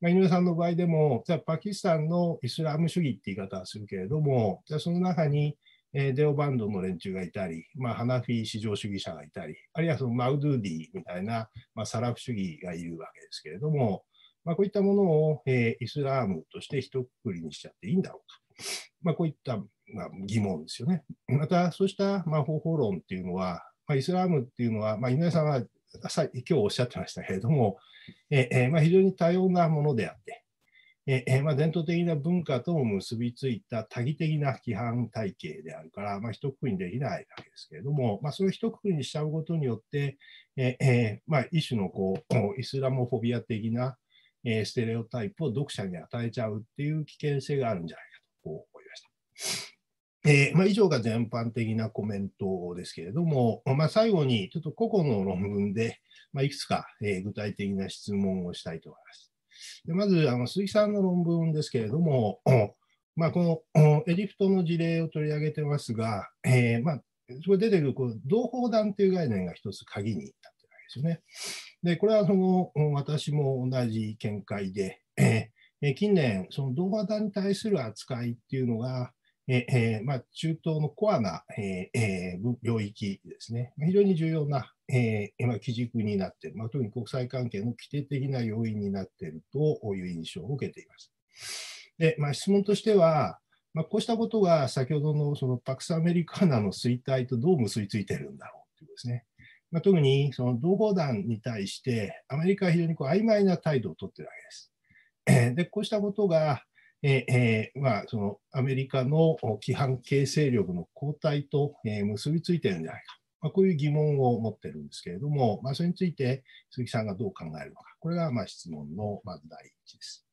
まあ、井上さんの場合でも、じゃあパキスタンのイスラム主義って言い方はするけれども、じゃあその中に、えーデオバンドの連中がいたり、まあ、ハナフィ至上主義者がいたり、あるいはそのマウドゥーディみたいな、まあ、サラフ主義がいるわけですけれども、まあ、こういったものを、えーイスラームとして一括りにしちゃっていいんだろうか。まあ、こういった、まあ、疑問ですよね。また、そうした、まあ、方法論っていうのは、まあ、イスラームっていうのは、まあ、井上さんはさ今日おっしゃってましたけれども、ええまあ、非常に多様なものであって、ええまあ、伝統的な文化とも結びついた多義的な規範体系であるから、まあ、一括りにできないわけですけれども、まあ、それを一括りにしちゃうことによって、ええまあ、一種のこうイスラモフォビア的な、えステレオタイプを読者に与えちゃうっていう危険性があるんじゃないかとこう思いました。えーまあ、以上が全般的なコメントですけれども、まあ、最後にちょっと個々の論文で、まあ、いくつか、えー具体的な質問をしたいと思います。でまずあの鈴木さんの論文ですけれども、まあ、この エジプトの事例を取り上げてますが、えーまあ、そこで出てくるこ同胞団という概念が一つ鍵になってるわけですよね。で、これはその私も同じ見解で、えー近年、その同胞団に対する扱いっていうのが、えーまあ、中東のコアな、えーえー領域ですね、非常に重要な、えー今基軸になっている、まあ、特に国際関係の規定的な要因になっているという印象を受けています。で、まあ、質問としては、まあ、こうしたことが先ほどのそのパクスアメリカナの衰退とどう結びついているんだろうということですね。まあ、特にその同胞団に対してアメリカは非常にこう曖昧な態度をとっているわけです。で、こうしたことが、えーえまあ、そのアメリカの規範形成力の後退と、えー結びついているんじゃないか。まあ、こういう疑問を持ってるんですけれども、まあ、それについて鈴木さんがどう考えるのか。これがまあ質問のまず第一です。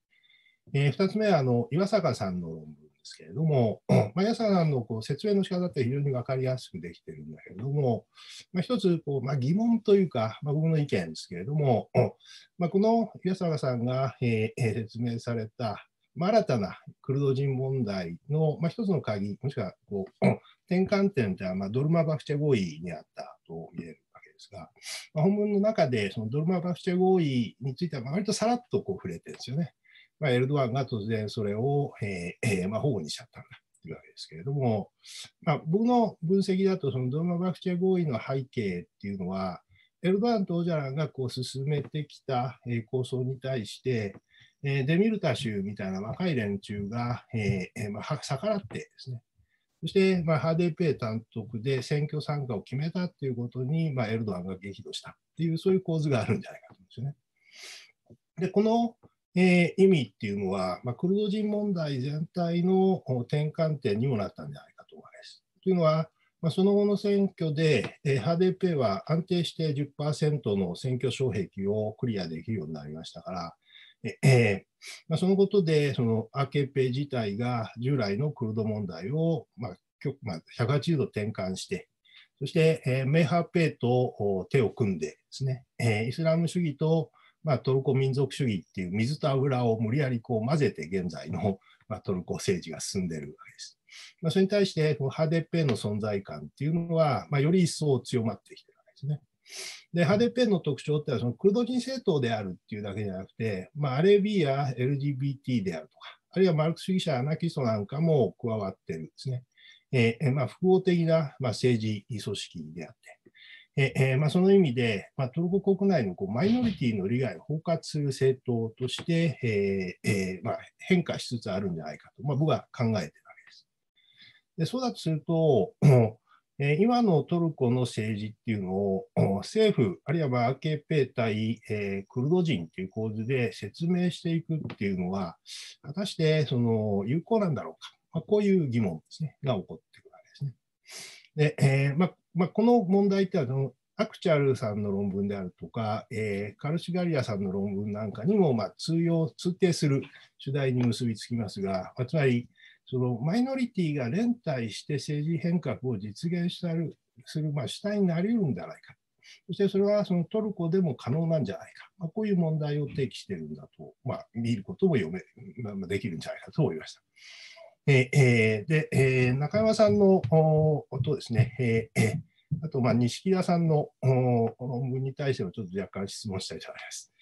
えー二つ目はあの岩坂さんの論文ですけれども、まあ、岩坂さんのこう説明の仕方って非常に分かりやすくできてるんだけれども、まあ、一つこう、まあ、疑問というか、まあ、僕の意見ですけれども、まあ、この岩坂さんが、えー説明された、まあ、新たなクルド人問題の、まあ、一つの鍵、もしくはこう 転換点というのは、まあ、ドルマ・バフチェ合意にあったと言えるわけですが、まあ、本文の中でそのドルマ・バフチェ合意については、ま割とさらっとこう触れてるんですよね。まあ、エルドアンが突然それを、えーえーまあ、保護にしちゃったんだというわけですけれども、まあ、僕の分析だと、そのドルマ・バフチェ合意の背景っていうのは、エルドアンとオジャランがこう進めてきた、えー構想に対して、えーデミルタ州みたいな若い連中が、えーまあ、逆らってですね、そして、まあ、ハーデーペイ単独で選挙参加を決めたっていうことに、まあ、エルドアンが激怒したっていう、そういう構図があるんじゃないかと思うんですよね。で、この、えー意味っていうのは、まあ、クルド人問題全体の転換点にもなったんじゃないかと思います。というのは、まあ、その後の選挙で、えー、ハーデーペイは安定して10%の選挙障壁をクリアできるようになりましたから、えまあ、そのことで、その AKP 自体が従来のクルド問題を、まあまあ、180度転換して、そして、えーメハーペイと手を組んでですね、えーイスラム主義と、まあ、トルコ民族主義っていう水と油を無理やりこう混ぜて現在の、まあ、トルコ政治が進んでいるわけです。まあ、それに対して、このハデペの存在感っていうのは、まあ、より一層強まってきているわけですね。で、ハデペンの特徴ってのは、そのクルド人政党であるっていうだけじゃなくて、まあ、アレビや LGBT であるとか、あるいはマルクス主義者、アナキストなんかも加わってるんですね。えーまあ、複合的な、まあ、政治組織であって、ええーまあ、その意味で、まあ、トルコ国内のこうマイノリティの利害を包括する政党として、えーえーまあ、変化しつつあるんじゃないかと、まあ、僕は考えているわけです。でそうだとすると、えー今のトルコの政治っていうのを 政府、あるいはまあ AKP 対、えークルド人という構図で説明していくっていうのは、果たしてその有効なんだろうか、まあ、こういう疑問ですね、が起こってくるわけですね。でえーままあ、この問題ってあの、アクチャルさんの論文であるとか、えーカルシガリアさんの論文なんかにも、まあ、通用、通底する主題に結びつきますが、まあつまり、そのマイノリティが連帯して政治変革を実現したるする、まあ、主体になり得るんじゃないか。そしてそれはそのトルコでも可能なんじゃないか。まあ、こういう問題を提起しているんだと、まあ、見ることも読め、まあ、できるんじゃないかと思いました。えーえーで、えー中山さんのおとですね、えーえあと、まあ、田さんの論文に対してもちょっと若干質問したいと思います。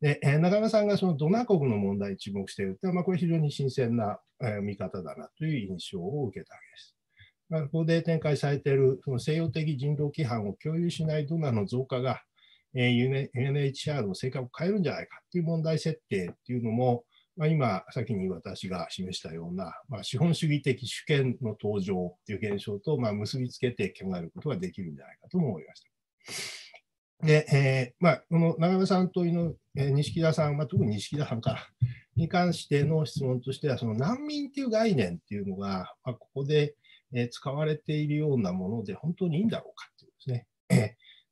で、えー中山さんがそのドナー国の問題に注目しているというのは、まあ、これ非常に新鮮な、えー見方だなという印象を受けたわけです。まあ、ここで展開されているその西洋的人道規範を共有しないドナーの増加が、えー、UNHCR の性格を変えるんじゃないかっていう問題設定っていうのも、まあ、今、先に私が示したような、まあ、資本主義的主権の登場という現象と、まあ、結びつけて考えることができるんじゃないかと思いました。で、えーまあ、この長山さんとの、えー、錦田さん、まあ、特に錦田さんからに関しての質問としては、その難民という概念っていうのが、まあ、ここで、えー、使われているようなもので本当にいいんだろうかというですね。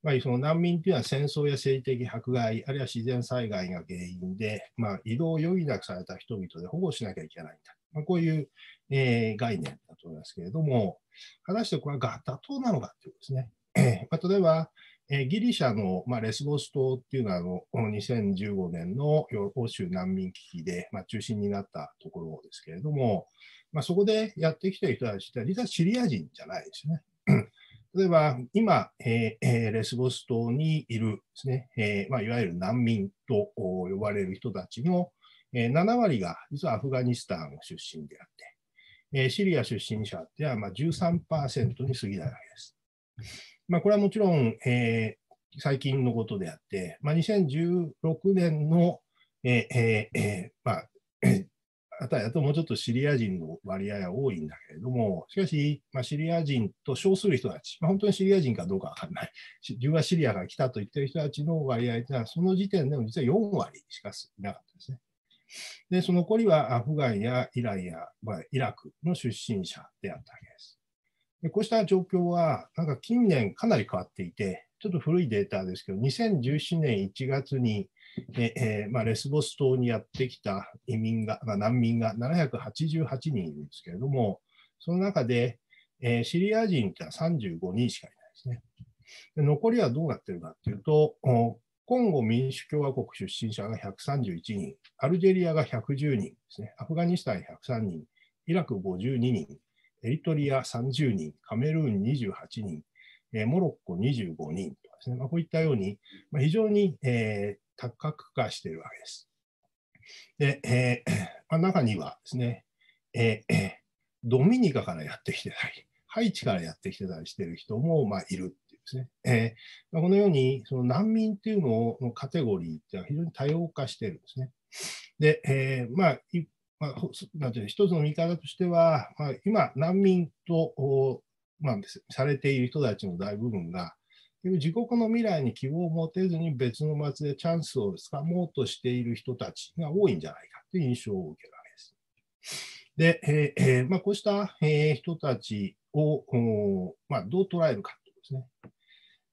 まあ、その難民というのは戦争や政治的迫害、あるいは自然災害が原因で、まあ、移動を余儀なくされた人々で保護しなきゃいけないんだ。まあ、こういう、えー、概念だと思いますけれども、果たしてこれは妥当なのかということですね。まあ、例えば、え、ギリシャの、まあ、レスボス島っていうのはあの、2015年の欧州難民危機で、まあ、中心になったところですけれども、まあ、そこでやってきた人たちって実はシリア人じゃないですよね。例えば、今、えー、レスボス島にいるですね、えーまあ、いわゆる難民と呼ばれる人たちの、えー、7割が実はアフガニスタン出身であって、え、シリア出身者ってはまあ13%に過ぎないわけです。まあ、これはもちろん、えー、最近のことであって、まあ、2016年の、えーえーまあ、あとはともうちょっとシリア人の割合は多いんだけれども、しかし、まあ、シリア人と称する人たち、まあ、本当にシリア人かどうかわからない、自分はシリアから来たと言っている人たちの割合というのは、その時点でも実は4割しかいなかったですね。で、その残りはアフガンやイランや、まあ、イラクの出身者であったわけです。でこうした状況は、なんか近年かなり変わっていて、ちょっと古いデータですけど、2017年1月にえ、まあ、レスボス島にやってきた移民が、まあ、難民が788人いるんですけれども、その中で、えー、シリア人ってのは35人しかいないですね。で残りはどうなってるかというと、コンゴ民主共和国出身者が131人、アルジェリアが110人ですね、アフガニスタン103人、イラク52人、エリトリア30人、カメルーン28人、え、モロッコ25人とかですね、まあ、こういったように、まあ、非常に、えー、多角化しているわけです。で、えー まあ、中にはですね、えー、ドミニカからやってきてたり、ハイチからやってきてたりしている人も、まあ、いるっていうですね。えーまあ、このように、その難民っていうののカテゴリーっていうのは非常に多様化しているんですね。で、えー、まあ、まあ、なんていう一つの見方としては、まあ、今、難民と、まあ、されている人たちの大部分が、自国の未来に希望を持てずに別の街でチャンスをつかもうとしている人たちが多いんじゃないかという印象を受けるわけです。で、えーまあ、こうした、えー、人たちを、まあ、どう捉えるかということですね。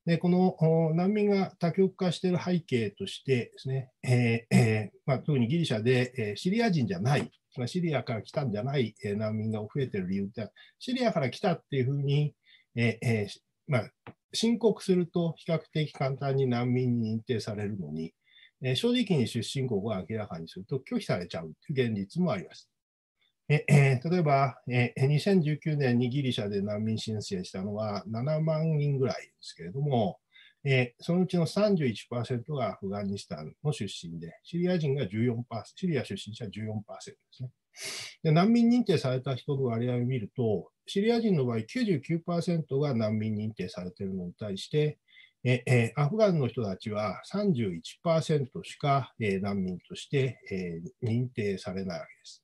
で、この難民が多極化している背景としてですね、えーえまあ、特にギリシャで、えー、シリア人じゃない、まあ、シリアから来たんじゃない、えー、難民が増えている理由って、シリアから来たっていうふうに、ええーまあ、申告すると比較的簡単に難民に認定されるのに、え正直に出身国を明らかにすると拒否されちゃうという現実もあります。ええ例えば、え2019年にギリシャで難民申請したのは7万人ぐらいですけれども、えそのうちの31%がアフガニスタンの出身で、シリア人が14%、シリア出身者は14%ですね。で難民認定された人の割合を見ると、シリア人の場合99%が難民認定されているのに対して、ええアフガンの人たちは31%しか、え難民として、え認定されないわけです。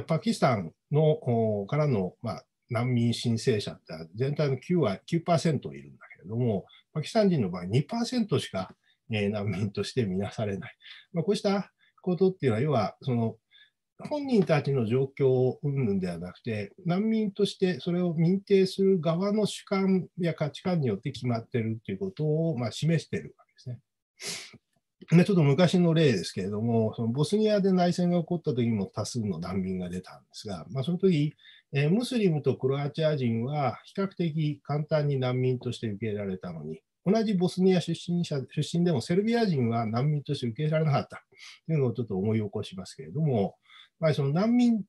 パキスタンのからの、まあ、難民申請者って全体の 9, は9%いるんだけれども、パキスタン人の場合2%しか、え難民として見なされない。まあ、こうしたことっていうのは、要はその本人たちの状況を云々ではなくて、難民としてそれを認定する側の主観や価値観によって決まっているということを、まあ、示してるわけですね。ちょっと昔の例ですけれども、そのボスニアで内戦が起こった時も多数の難民が出たんですが、まあ、その時、えー、ムスリムとクロアチア人は比較的簡単に難民として受け入れられたのに、同じボスニア出身者出身でもセルビア人は難民として受け入れられなかった。というのをちょっと思い起こしますけれども、まあ、その難民、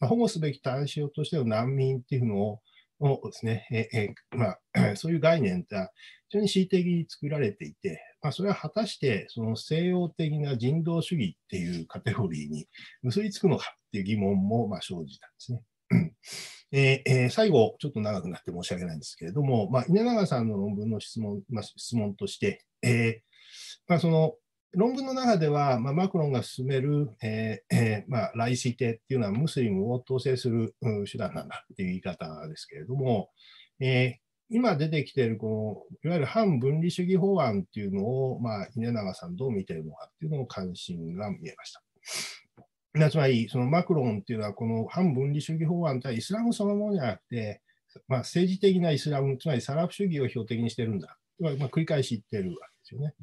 保護すべき対象としての難民っていうのををですね、ええまあ、そういう概念が非常に恣意的に作られていて、まあ、それは果たしてその西洋的な人道主義っていうカテゴリーに結びつくのかっていう疑問もまあ生じたんですね。えーえー、最後、ちょっと長くなって申し訳ないんですけれども、まあ、稲永さんの論文の質問,、まあ、質問として、えーまあ、その論文の中では、まあ、マクロンが進める、えーえーまあ、来水帝っていうのはムスリムを統制する、手段なんだっていう言い方ですけれども、えー、今出てきているこの、いわゆる反分離主義法案っていうのを、まあ、稲永さんどう見ているのかっていうのを関心が見えました。つまり、そのマクロンっていうのは、この反分離主義法案とはイスラムそのものじゃなくて、まあ、政治的なイスラム、つまりサラフ主義を標的にしてるんだ。まあ、繰り返し言ってるわけですよね。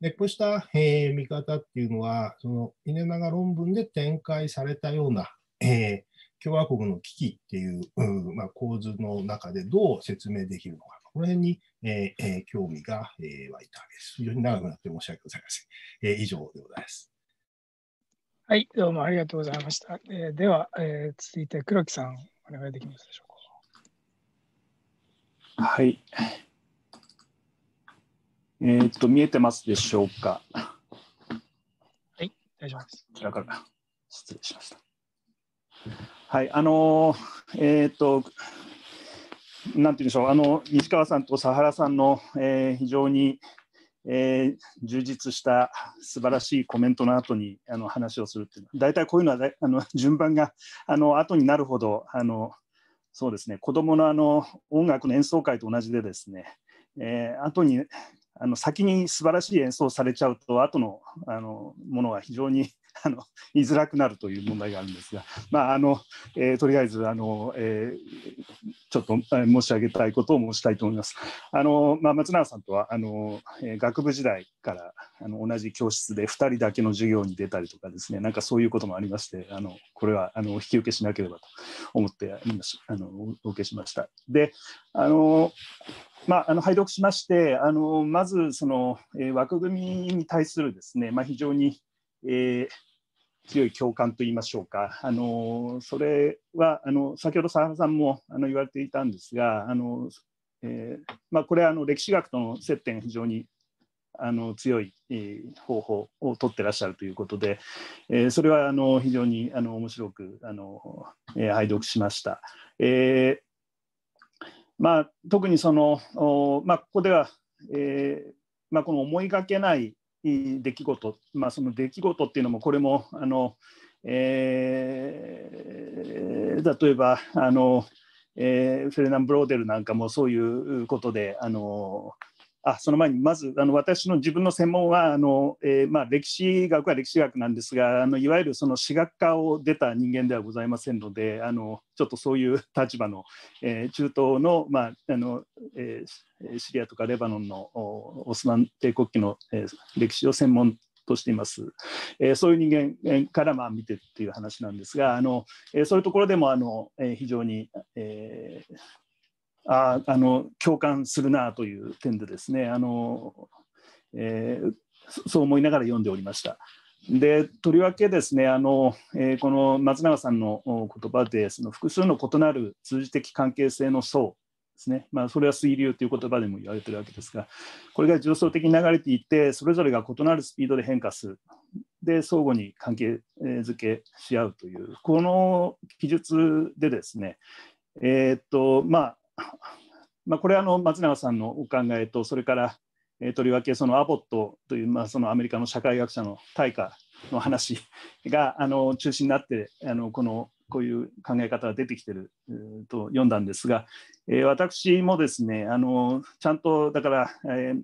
で、こうした、えー、見方っていうのは、その稲永論文で展開されたような、えー、共和国の危機っていう、うんまあ、構図の中でどう説明できるのか、この辺に、えーえー、興味が、えー、湧いたわけです。非常に長くなって申し訳ございません。えー、以上でございます。はい、どうもありがとうございました。えー、では、えー、続いて黒木さん、お願いできますでしょうか。はい。えー、っと、見えてますでしょうか。はい、大丈夫です。こちらから失礼しました。はい、あの、えー、っと、なんていうんでしょう、あの西川さんと佐原さんの、えー、非常にえー、充実した素晴らしいコメントの後にあの話をするっていう大体こういうのはあの順番があの後になるほどあのそうですね子どものあの音楽の演奏会と同じでですね、えー、後にあの先に素晴らしい演奏されちゃうと後のあのものは非常に あの言いづらくなるという問題があるんですが、まああのえー、とりあえずあの、えー、ちょっと申し上げたいことを申したいと思います。あのまあ、松永さんとはあの、えー、学部時代からあの同じ教室で2人だけの授業に出たりとかですね、なんかそういうこともありまして、あのこれはあの引き受けしなければと思ってあのお受けしました。であのまあ、あの拝読しまして、あのまずその、えー、枠組みに対するですね、まあ、非常に、えー、強い共感といいましょうか、あのそれはあの先ほど澤原さんもあの言われていたんですが、あのえーまあ、これはあの歴史学との接点、非常にあの強い、えー、方法を取ってらっしゃるということで、えー、それはあの非常にあの面白くあの、えー、拝読しました。えーまあ、特にその、まあ、ここでは、えーまあ、この思いがけない出来事、まあ、その出来事っていうのもこれもあの、えー、例えばあの、えー、フェルナン・ブローデルなんかもそういうことであのあその前にまずあの私の自分の専門はあの、えーまあ、歴史学は歴史学なんですがあのいわゆるその史学科を出た人間ではございませんのであのちょっとそういう立場の、えー、中東の,、まああのえー、シリアとかレバノンのオスマン帝国期の、え、歴史を専門としています、えー、そういう人間からまあ見てっていう話なんですがあの、えー、そういうところでもあの、えー、非常に、え、ああの共感するなという点でですねあの、えー、そう思いながら読んでおりました。でとりわけですねあの、えー、この松永さんの言葉でその複数の異なる通じ的関係性の層ですね、まあ、それは水流という言葉でも言われてるわけですがこれが重層的に流れていてそれぞれが異なるスピードで変化するで相互に関係づけし合うというこの記述でですねえー、っとまあ まあ、これはの松永さんのお考えと、それから、えー、とりわけそのアボットという、まあ、そのアメリカの社会学者の大化の話 があの中心になってあのこのこういう考え方が出てきてると読んだんですが、えー、私もですねあのちゃんとだから、えー、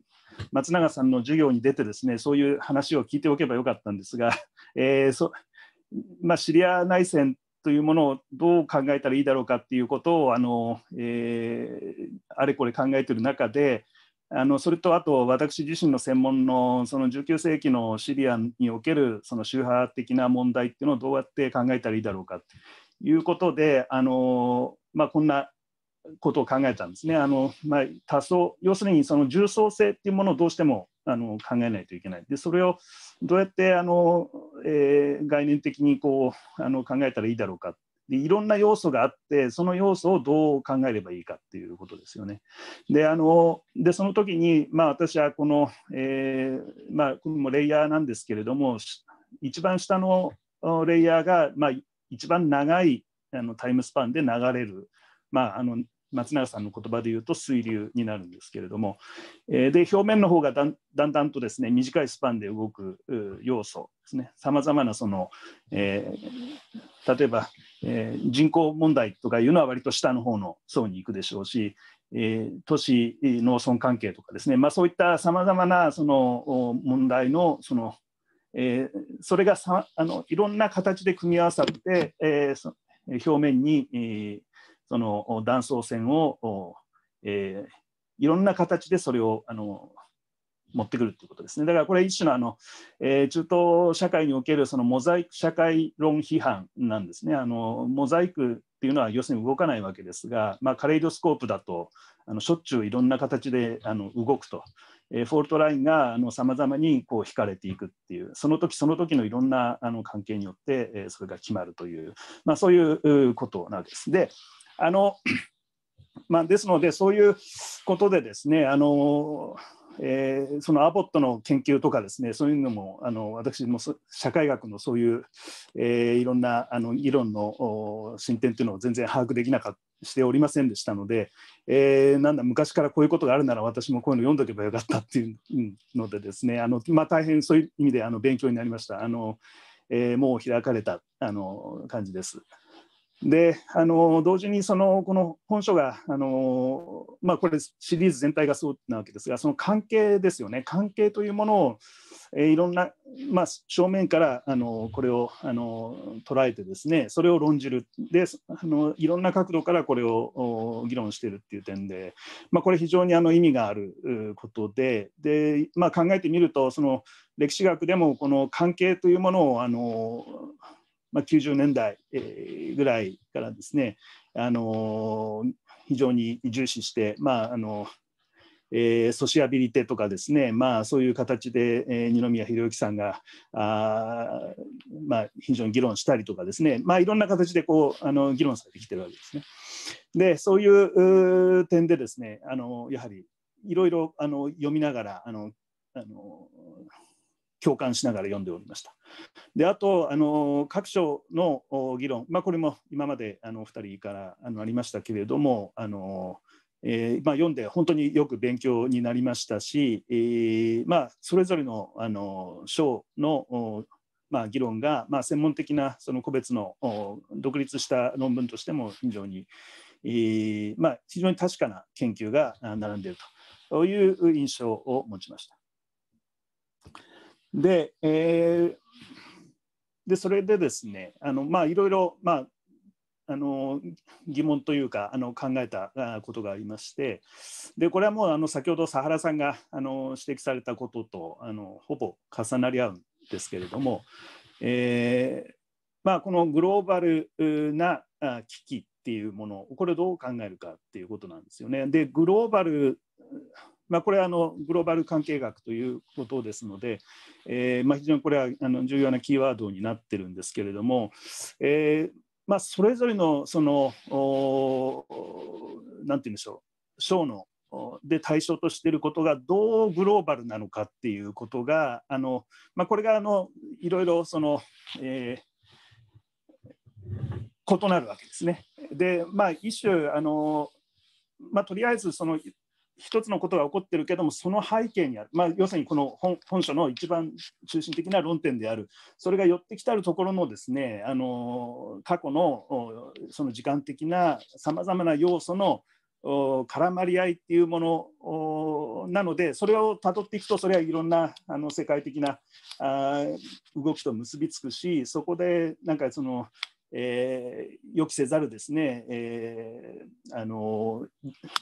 松永さんの授業に出てですねそういう話を聞いておけばよかったんですが、えーそまあ、シリア内戦というものをどう考えたらいいだろうかっていうことをあの、えー、あれこれ考えている中であのそれとあと私自身の専門のその19世紀のシリアにおけるその宗派的な問題っていうのをどうやって考えたらいいだろうかということであの、まあ、こんなことを考えたんですね。あのまあ、多層要するにその重層性っていうものをどうしてもあの考えないといけない。でそれをどうやってあの、えー、概念的にこうあの考えたらいいだろうかでいろんな要素があってその要素をどう考えればいいかっていうことですよね。であのでその時に、まあ、私はこの、えーまあ、これもレイヤーなんですけれども一番下のレイヤーが、まあ、一番長いあのタイムスパンで流れる、まあ、あの松永さんの言葉で言うと水流になるんですけれども、えー、で表面の方がだんだんだんとですね短いスパンで動く要素ですね。さまざまなその、えー、例えば、えー、人口問題とかいうのは割と下の方の層に行くでしょうし、えー、都市農村関係とかですね、まあ、そういったさまざまなその問題のそのえー、それがさあのいろんな形で組み合わさって、えー、表面に、えー、その断層線を、えー、いろんな形でそれをあの持ってくるということですね。だからこれ一種のあの、えー、中東社会におけるそのモザイク社会論批判なんですね。あのモザイクっていうのは要するに動かないわけですが、まあ、カレイドスコープだとあのしょっちゅういろんな形であの動くと。えフォルトラインがさまざまにこう引かれていくっていうその時その時のいろんなあの関係によって、えそれが決まるという、まあ、そういうことなわけです。であの まあ、ですのでそういうことでですねあのえー、そのアボットの研究とかですねそういうのもあの私も社会学のそういう、えー、いろんなあの議論の進展というのを全然把握できなかったしておりませんでしたので、えー、なんだ昔からこういうことがあるなら私もこういうの読んどけばよかったっていうのでですねあの、まあ、大変そういう意味であの勉強になりましたあの、え、もう開かれたあの感じです。であの同時にそのこの本書があの、まあ、これシリーズ全体がそうなわけですがその関係ですよね。関係というものを、え、いろんな、まあ、正面からあのこれをあの捉えてですねそれを論じる。であのいろんな角度からこれを議論しているっていう点で、まあ、これ非常にあの意味があることでで、まあ、考えてみるとその歴史学でもこの関係というものをあのまあ、90年代、ぐらいからですね、あの非常に重視して、まああのえー、ソシアビリテとかですね、まあ、そういう形で、えー、二宮博之さんがあ、まあ、非常に議論したりとかですね、まあ、いろんな形でこうあの議論されてきてるわけですね。でそういう点でですねあのやはりいろいろあの読みながらあのあの共感しながら読んでおりました。であとあの各所の議論、まあ、これも今まであのお二人からあのありましたけれどもあの、えーまあ、読んで本当によく勉強になりましたし、えーまあ、それぞれのあの章のまあ、議論が、まあ、専門的なその個別の独立した論文としても非常に、えーまあ、非常に確かな研究が並んでいるという印象を持ちました。で、えー、でそれでですねあのまあいろいろまああの疑問というかあの考えたことがありましてでこれはもうあの先ほど佐原さんがあの指摘されたこととあのほぼ重なり合うんですけれども、えーまあ、このグローバルな危機っていうものこれどう考えるかっていうことなんですよね。でグローバルまあ、これはあのグローバル関係学ということですので、えー、まあ、非常にこれはあの重要なキーワードになってるんですけれども、えー、まあ、それぞれのその何て言うんでしょう章ので対象としていることがどうグローバルなのかっていうことがあの、まあ、これがあのいろいろその、えー、異なるわけですね。でまあ一種あのまあ、とりあえずその一つのことが起こってるけどもその背景にある、まあ、要するにこの本書の一番中心的な論点である。それが寄ってきたるところのですねあの過去のその時間的なさまざまな要素の絡まり合いっていうものなのでそれをたどっていくとそれはいろんなあの世界的なあ動きと結びつくしそこでなんかそのえー、予期せざるですね、えー、あの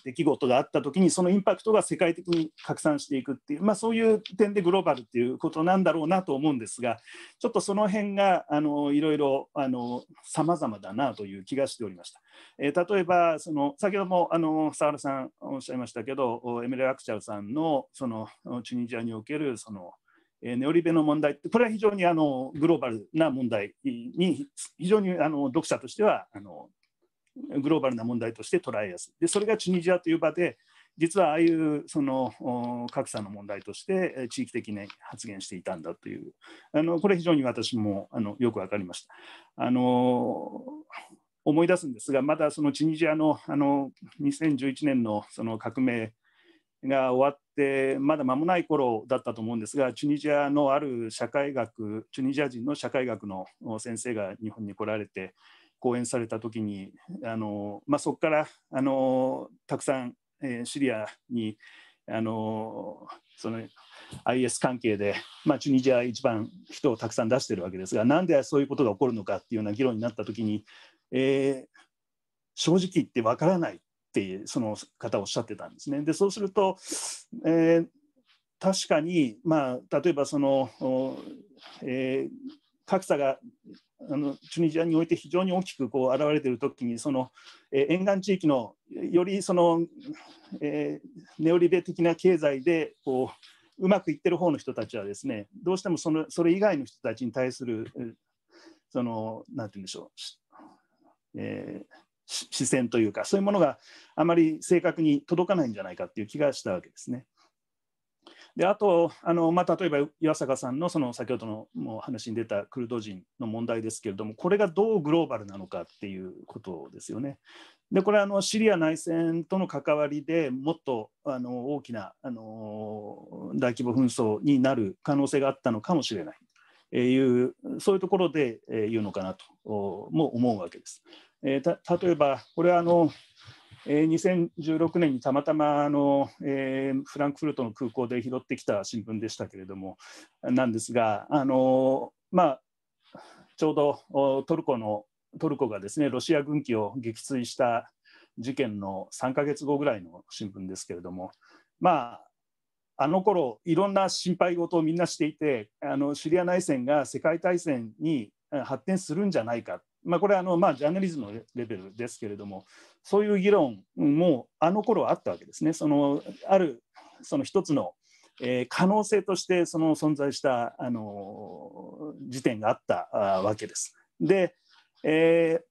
出来事があった時にそのインパクトが世界的に拡散していくっていう、まあ、そういう点でグローバルっていうことなんだろうなと思うんですがちょっとその辺があのいろいろさまざまだなという気がしておりました。えー、例えばその先ほどもあの澤原さんおっしゃいましたけどエメレ・アクチャルさんのそのチュニジアにおけるそのえネオリベの問題ってこれは非常にあのグローバルな問題に非常にあの読者としてはあのグローバルな問題として捉えやすいでそれがチュニジアという場で実はああいうその格差の問題として地域的に発言していたんだというあのこれ非常に私もあのよく分かりました。あの思い出すんですが、まだそのチュニジアのあの2011年のその革命が終わってまだ間もない頃だったと思うんですがチュニジアのある社会学チュニジア人の社会学の先生が日本に来られて講演された時にあの、まあ、そこからあのたくさん、えー、シリアにあのその IS 関係で、まあ、チュニジア一番人をたくさん出してるわけですがなんでそういうことが起こるのかっていうような議論になった時に、えー、正直言ってわからない。ってその方おっしゃってたんですね。でそうすると、えー、確かに、まあ、例えばその、えー、格差があのチュニジアにおいて非常に大きくこう現れているときにその、えー、沿岸地域のよりその、えー、ネオリベ的な経済でこううまくいってる方の人たちはですねどうしてもそのそれ以外の人たちに対するそのなんて言うんでしょう、えー、視線というかそういうものがあまり正確に届かないんじゃないかっていう気がしたわけですね。であとあの、まあ、例えば岩坂さんのその先ほどのもう話に出たクルド人の問題ですけれどもこれがどうグローバルなのかっていうことですよね。でこれはあのシリア内戦との関わりでもっとあの大きなあの大規模紛争になる可能性があったのかもしれない。いうそういうところで言うのかなとも思うわけです。えー、例えば、これはあの、えー、2016年にたまたまあの、えー、フランクフルトの空港で拾ってきた新聞でしたけれども、なんですが、あのまあ、ちょうどトルコのトルコがですねロシア軍機を撃墜した事件の3か月後ぐらいの新聞ですけれども、まあ、あの頃いろんな心配事をみんなしていてあのシリア内戦が世界大戦に発展するんじゃないかまあ、これはあの、まあ、ジャーナリズムのレベルですけれども、そういう議論もあの頃あったわけですね。そのあるその一つの、えー、可能性としてその存在したあの時点があったわけです。で、えー、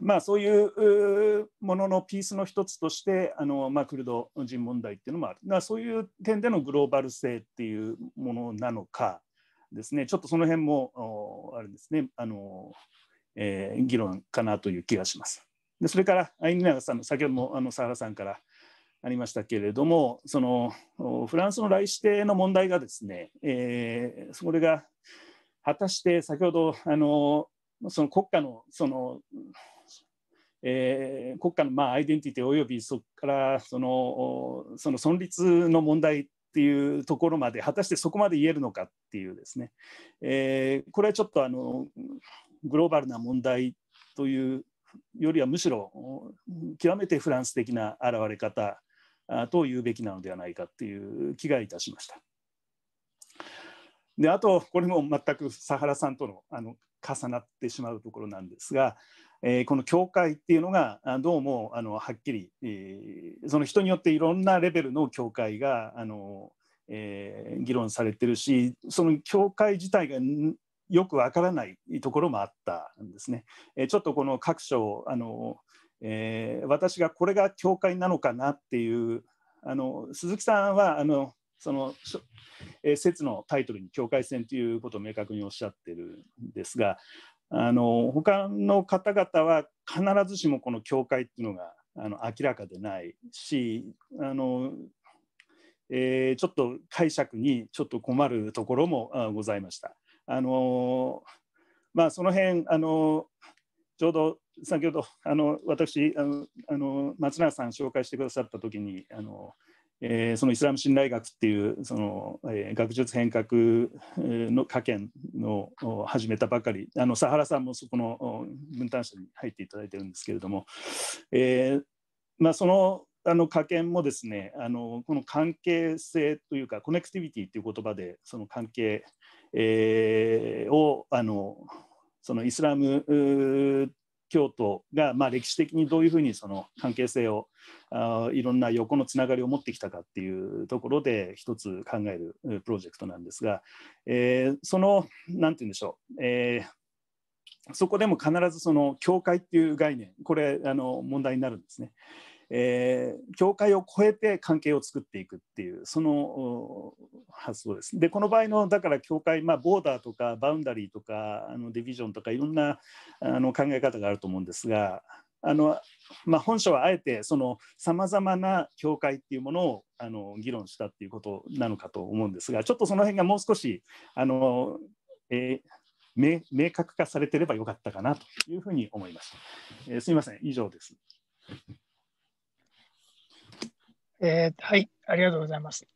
まあ、そういうもののピースの一つとしてあの、まあ、クルド人問題っていうのもある。だそういう点でのグローバル性っていうものなのかですね、ちょっとその辺もあるんですね。あのえー、議論かなという気がします。でそれから相永さんの先ほどもあの佐原さんからありましたけれどもそのフランスの来指定の問題がですね、えー、それが果たして先ほどあのその国家のその、えー、国家のまあアイデンティティおよびそこからそのその存立の問題っていうところまで果たしてそこまで言えるのかっていうですね、えー、これはちょっとあのグローバルな問題というよりはむしろ極めてフランス的な現れ方と言うべきなのではないかっていう気がいたしました。であとこれも全く佐原さんとのあの重なってしまうところなんですが、えー、この教会っていうのがどうもあのはっきり、えー、その人によっていろんなレベルの教会があの、えー、議論されてるしその教会自体がよくわからないところもあったんですね。えちょっとこの各所あの、え、私がこれが教会なのかなっていうあの鈴木さんはあのその、えー、説のタイトルに境界線ということを明確におっしゃってるんですがあの他の方々は必ずしもこの教会っていうのがあの明らかでないしあの、えー、ちょっと解釈にちょっと困るところもございました。あのまあ、その辺あのちょうど先ほどあの私あのあの松永さん紹介してくださった時にあの、えー、そのイスラム信頼学っていうその、えー、学術変革の科研の始めたばかり。あの佐原さんもそこの分担者に入っていただいてるんですけれども、えーまあ、そのあの科研もですねあのこの関係性というかコネクティビティという言葉でその関係えー、をあのそのイスラム京都が、まあ、歴史的にどういうふうにその関係性をあいろんな横のつながりを持ってきたかっていうところで一つ考えるプロジェクトなんですが、えー、その何て言うんでしょう、えー、そこでも必ずその教会っていう概念これあの問題になるんですね。えー、教会を超えて関係を作っていくっていうその発想です。でこの場合のだから境界、まあ、ボーダーとかバウンダリーとかあのディビジョンとかいろんなあの考え方があると思うんですがあの、まあ、本書はあえてそのさまざまな境界っていうものをあの議論したっていうことなのかと思うんですがちょっとその辺がもう少しあの、えー明確化されてればよかったかなというふうに思います。えー、すみません、以上です。えー、はい、ありがとうございます。